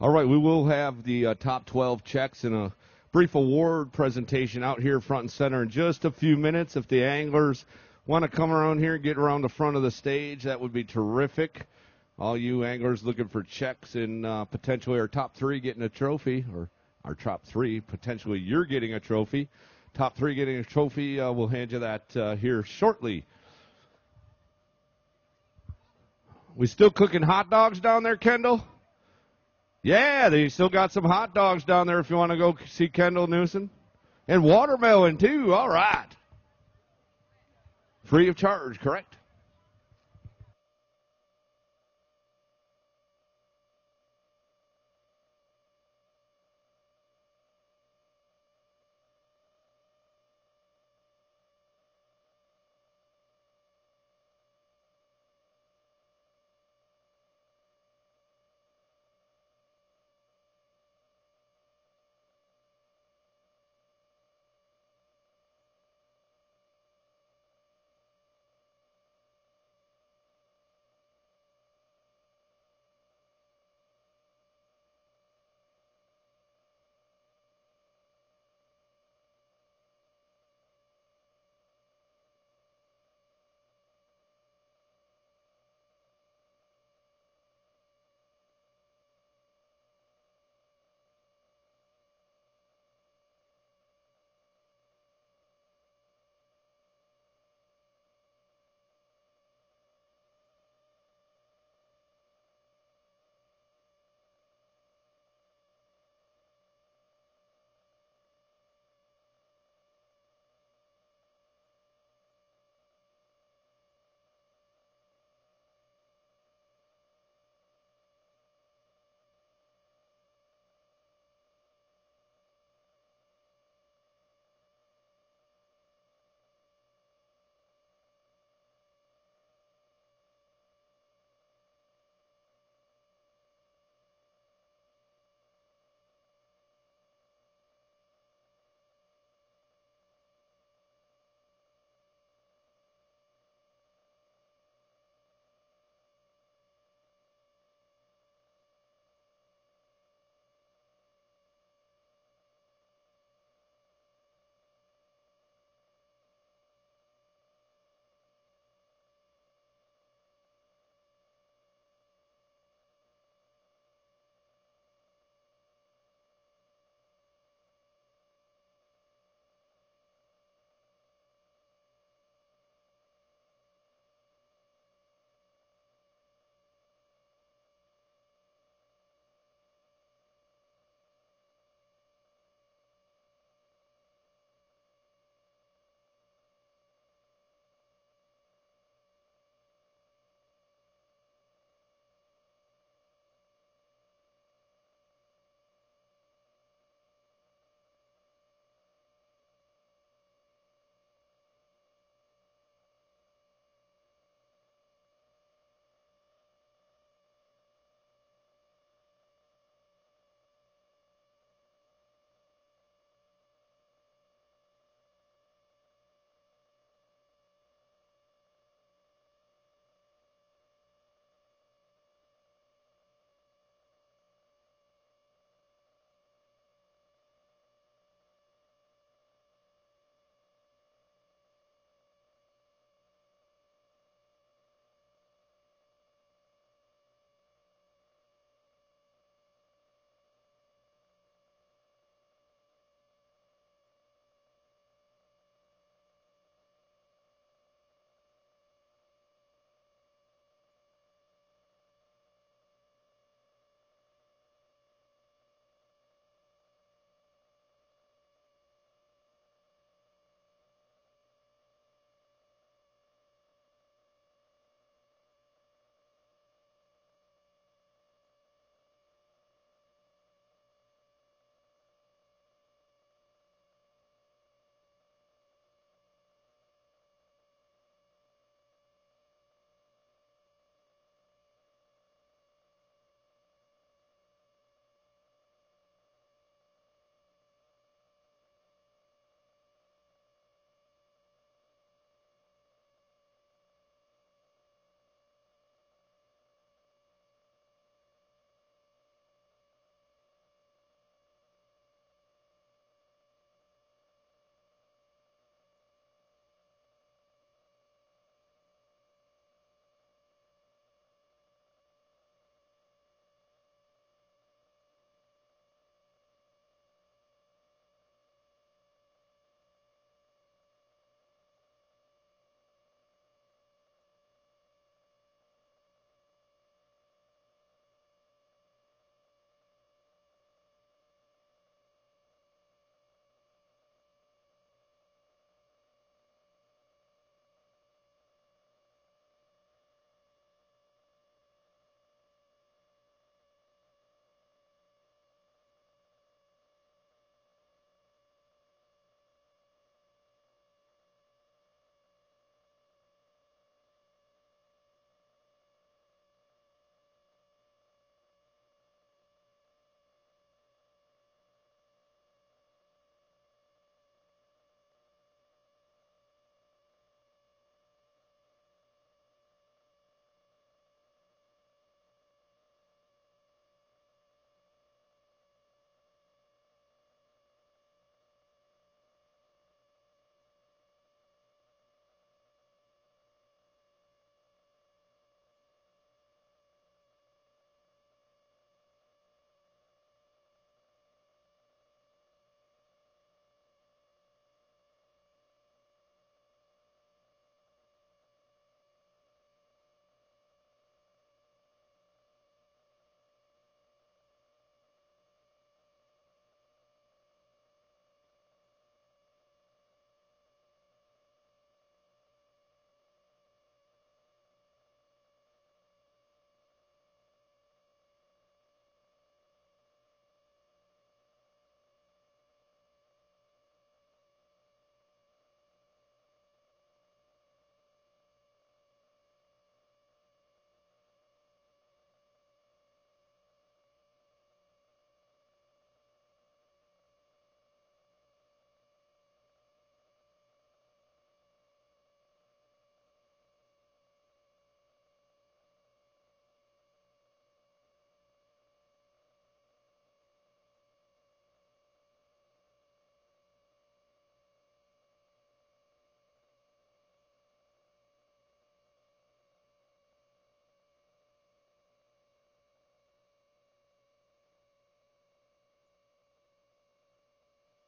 All right, we will have the uh, top 12 checks and a brief award presentation out here front and center in just a few minutes. If the anglers want to come around here and get around the front of the stage, that would be terrific. All you anglers looking for checks and uh, potentially our top three getting a trophy, or our top three, potentially you're getting a trophy. Top three getting a trophy, uh, we'll hand you that uh, here shortly. We still cooking hot dogs down there, Kendall? Yeah, they still got some hot dogs down there if you want to go see Kendall Newsom. And watermelon, too. All right. Free of charge, correct?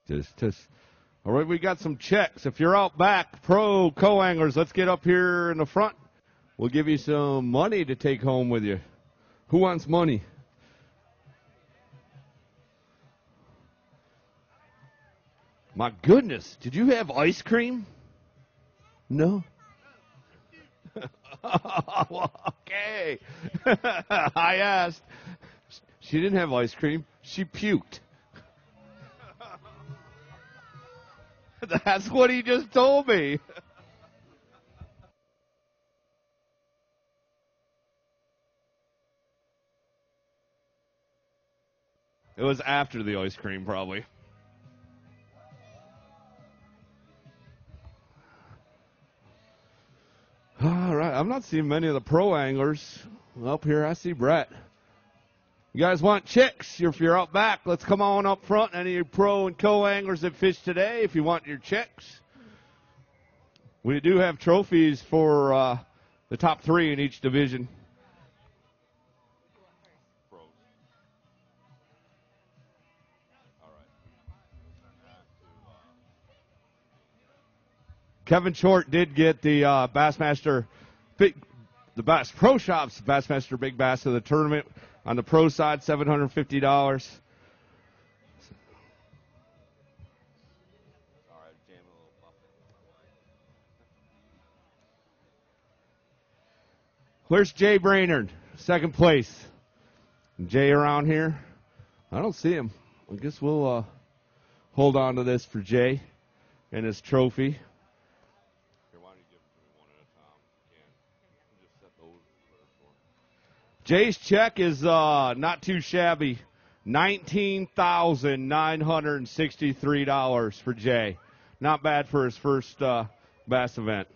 Just, just. All right, we got some checks. If you're out back, pro co-anglers, let's get up here in the front. We'll give you some money to take home with you. Who wants money? My goodness, did you have ice cream? No. [laughs] okay. [laughs] I asked. She didn't have ice cream. She puked. [laughs] That's what he just told me. It was after the ice cream, probably. All right, I'm not seeing many of the pro anglers up here. I see Brett. You guys want chicks? If you're out back, let's come on up front. Any of pro and co anglers that fish today, if you want your chicks. We do have trophies for uh, the top three in each division. Kevin Short did get the uh, Bassmaster Big, the Bass Pro Shops Bassmaster Big Bass of the tournament on the pro side, seven hundred fifty dollars. Where's Jay Brainerd? Second place. Jay around here? I don't see him. I guess we'll uh, hold on to this for Jay and his trophy. Jay's check is uh, not too shabby. $19,963 for Jay. Not bad for his first uh, bass event.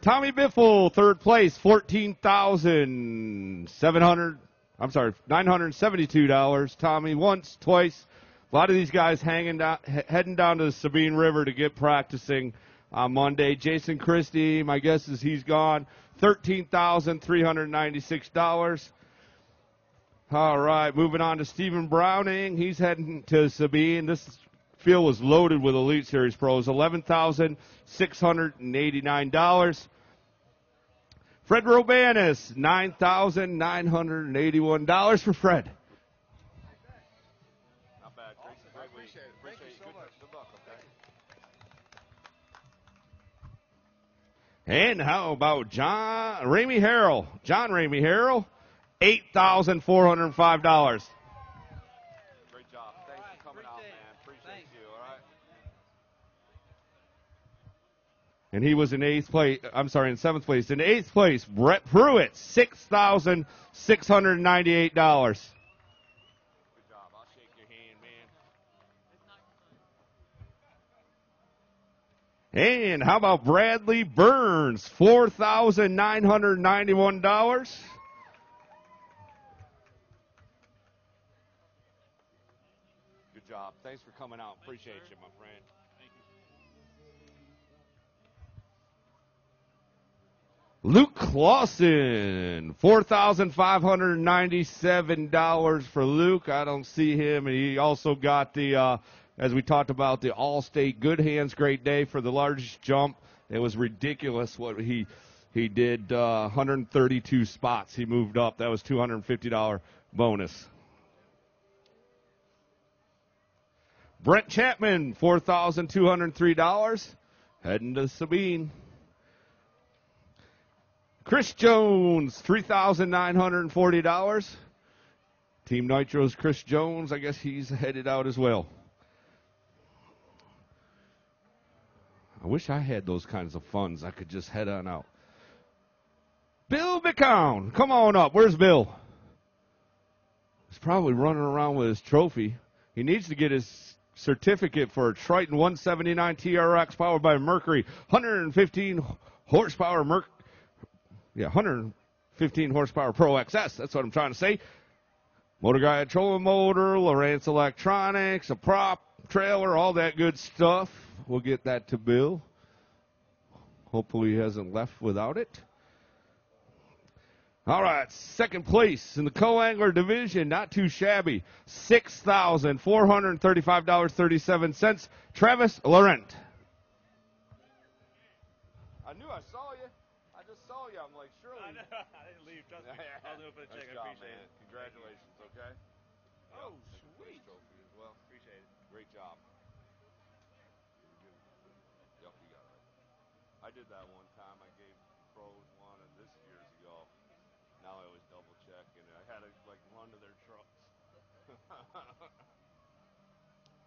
Tommy Biffle, third place, 14,700. I'm sorry, nine hundred seventy-two dollars. Tommy once, twice. A lot of these guys hanging down, heading down to the Sabine River to get practicing on Monday. Jason Christie, my guess is he's gone. Thirteen thousand three hundred ninety-six dollars. All right, moving on to Stephen Browning. He's heading to Sabine. This field was loaded with Elite Series pros. Eleven thousand six hundred and eighty-nine dollars. Fred Roumbanis, nine thousand nine hundred and eighty-one dollars for Fred. And how about John Ramey Harrell? John Ramey Harrell, eight thousand four hundred and five dollars. Great job. Thanks for coming out, man. Appreciate you. All right. And he was in eighth place. I'm sorry, in seventh place. In eighth place, Brett Preuett, six thousand six hundred ninety-eight dollars. Good job. I'll shake your hand, man. And how about Bradley Burns, four thousand nine hundred ninety-one dollars. Good job. Thanks for coming out. Appreciate you, my friend. Thank you. Luke Clausen, four thousand five hundred ninety-seven dollars for Luke. I don't see him, and he also got the, uh, as we talked about, the All-State Good Hands Great Day for the largest jump. It was ridiculous what he he did. Uh, 132 spots he moved up. That was $250 bonus. Brent Chapman, four thousand two hundred three dollars, heading to Sabine. Chris Jones, three thousand nine hundred and forty dollars. Team Nitro's Chris Jones, I guess he's headed out as well. I wish I had those kinds of funds. I could just head on out. Bill McCown, come on up. Where's Bill? He's probably running around with his trophy. He needs to get his certificate for a Triton 179 TRX powered by Mercury, 115 horsepower Merc, yeah, 115 horsepower Pro XS. That's what I'm trying to say. Motor Guide trolling motor, Lowrance Electronics, a prop, trailer, all that good stuff. We'll get that to Bill. Hopefully he hasn't left without it. All right, second place in the co-angler division, not too shabby. Six thousand four hundred thirty-five dollars thirty-seven cents. Travis Laurent. I knew I saw you. I just saw you. I'm like, surely. I, know. [laughs] I didn't leave. Trust me. [laughs] I'll do it for the check. Nice I job, appreciate man. it. Congratulations. Okay. Oh, sweet. Trophy as well. Appreciate it. Great job. Yep, you got it. I did that one time. I gave pros one, and this years ago. Now I always double check, and I had to like run to their trucks [laughs]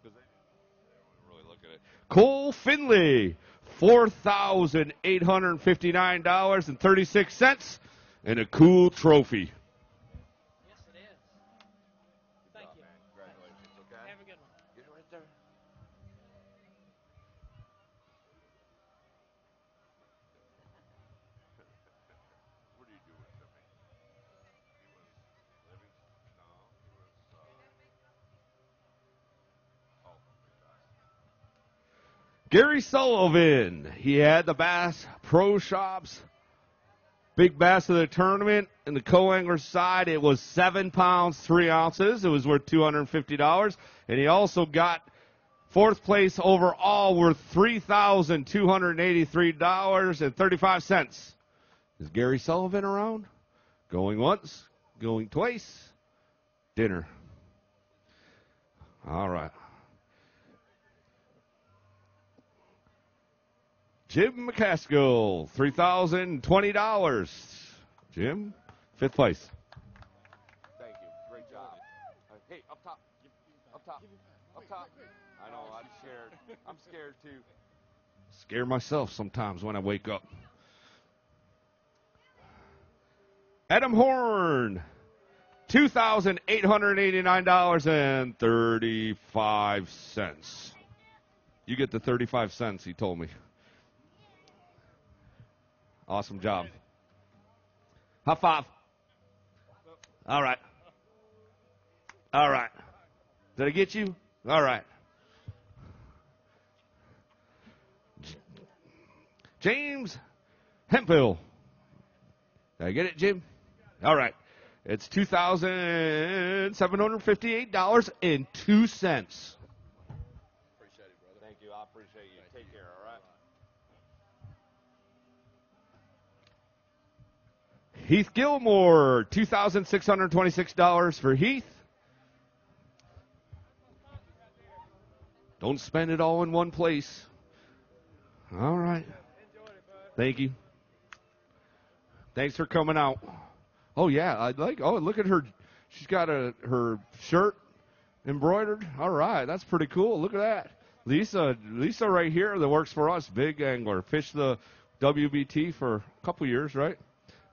because they, don't really look at it. Cole Finley, four thousand eight hundred fifty-nine dollars and thirty-six cents, and a cool trophy. Yes, it is. Thank you. Congratulations. Okay. Have a good one. Get it right there. What are you doing to me? He was living. No, he was. Uh, oh, Gary Sullivan. He had the Bass Pro Shops big bass of the tournament. In the co-angler side, it was seven pounds three ounces. It was worth two hundred and fifty dollars, and he also got fourth place overall, worth three thousand two hundred eighty-three dollars and thirty-five cents. Is Gary Sullivan around? Going once, going twice. Dinner. All right. Jim McCaskill, three thousand twenty dollars. Jim, fifth place. Thank you. Great job. Uh, hey, up top. Up top. Up top. I know. I'm scared. I'm scared too. Scare myself sometimes when I wake up. Adam Horn, two thousand eight hundred eighty-nine dollars and thirty-five cents. You get the thirty-five cents. He told me. Awesome job. High five. All right. All right. Did I get you? All right. James Hemphill. Did I get it, Jim? All right. It's $2,758.02. Heath Gilmore, two thousand six hundred twenty-six dollars for Heath. Don't spend it all in one place. All right. Thank you. Thanks for coming out. Oh yeah, I like. Oh, look at her. She's got a her shirt embroidered. All right, that's pretty cool. Look at that. Lisa, Lisa, right here that works for us, big angler, fished the WBT for a couple years, right?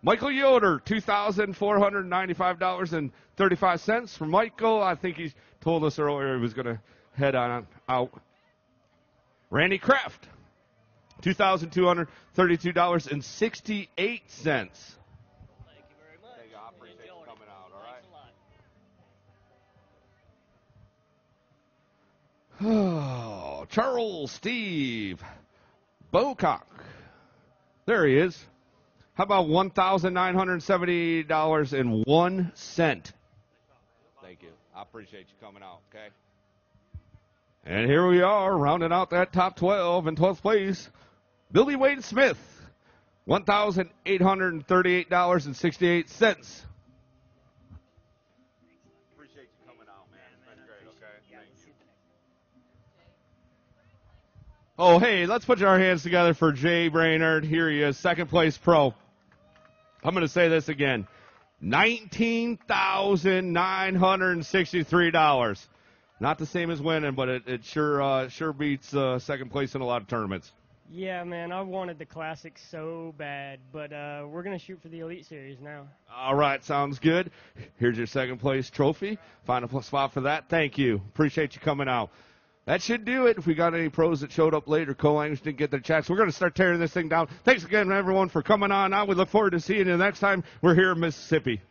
Michael Yoder, two thousand four hundred ninety-five dollars and thirty-five cents. For Michael, I think he told us earlier he was going to head on out. Randy Kraft, two thousand two hundred thirty-two dollars and sixty-eight cents. Thank you very much. Thank you. Appreciate you coming out. All right. Charles Steve Bocock. There he is. How about one thousand nine hundred seventy dollars and one cent? Thank you. I appreciate you coming out. Okay. And here we are, rounding out that top twelve in twelfth place. Billy Wade Smith, one thousand eight hundred and thirty-eight dollars and sixty-eight cents. Appreciate you coming out, man. It's been great. Okay. Thank you. Oh, hey, let's put our hands together for Jay Brainerd. Here he is, second place pro. I'm going to say this again. $19,963. Not the same as winning, but it, it sure uh, sure beats uh, second place in a lot of tournaments. Yeah, man, I wanted the classic so bad, but uh, we're gonna shoot for the Elite Series now. All right, sounds good. Here's your second place trophy. Find a spot for that. Thank you. Appreciate you coming out. That should do it. If we got any pros that showed up later, co-anglers didn't get their checks. We're going to start tearing this thing down. Thanks again, everyone, for coming on. We look forward to seeing you next time we're here in Mississippi.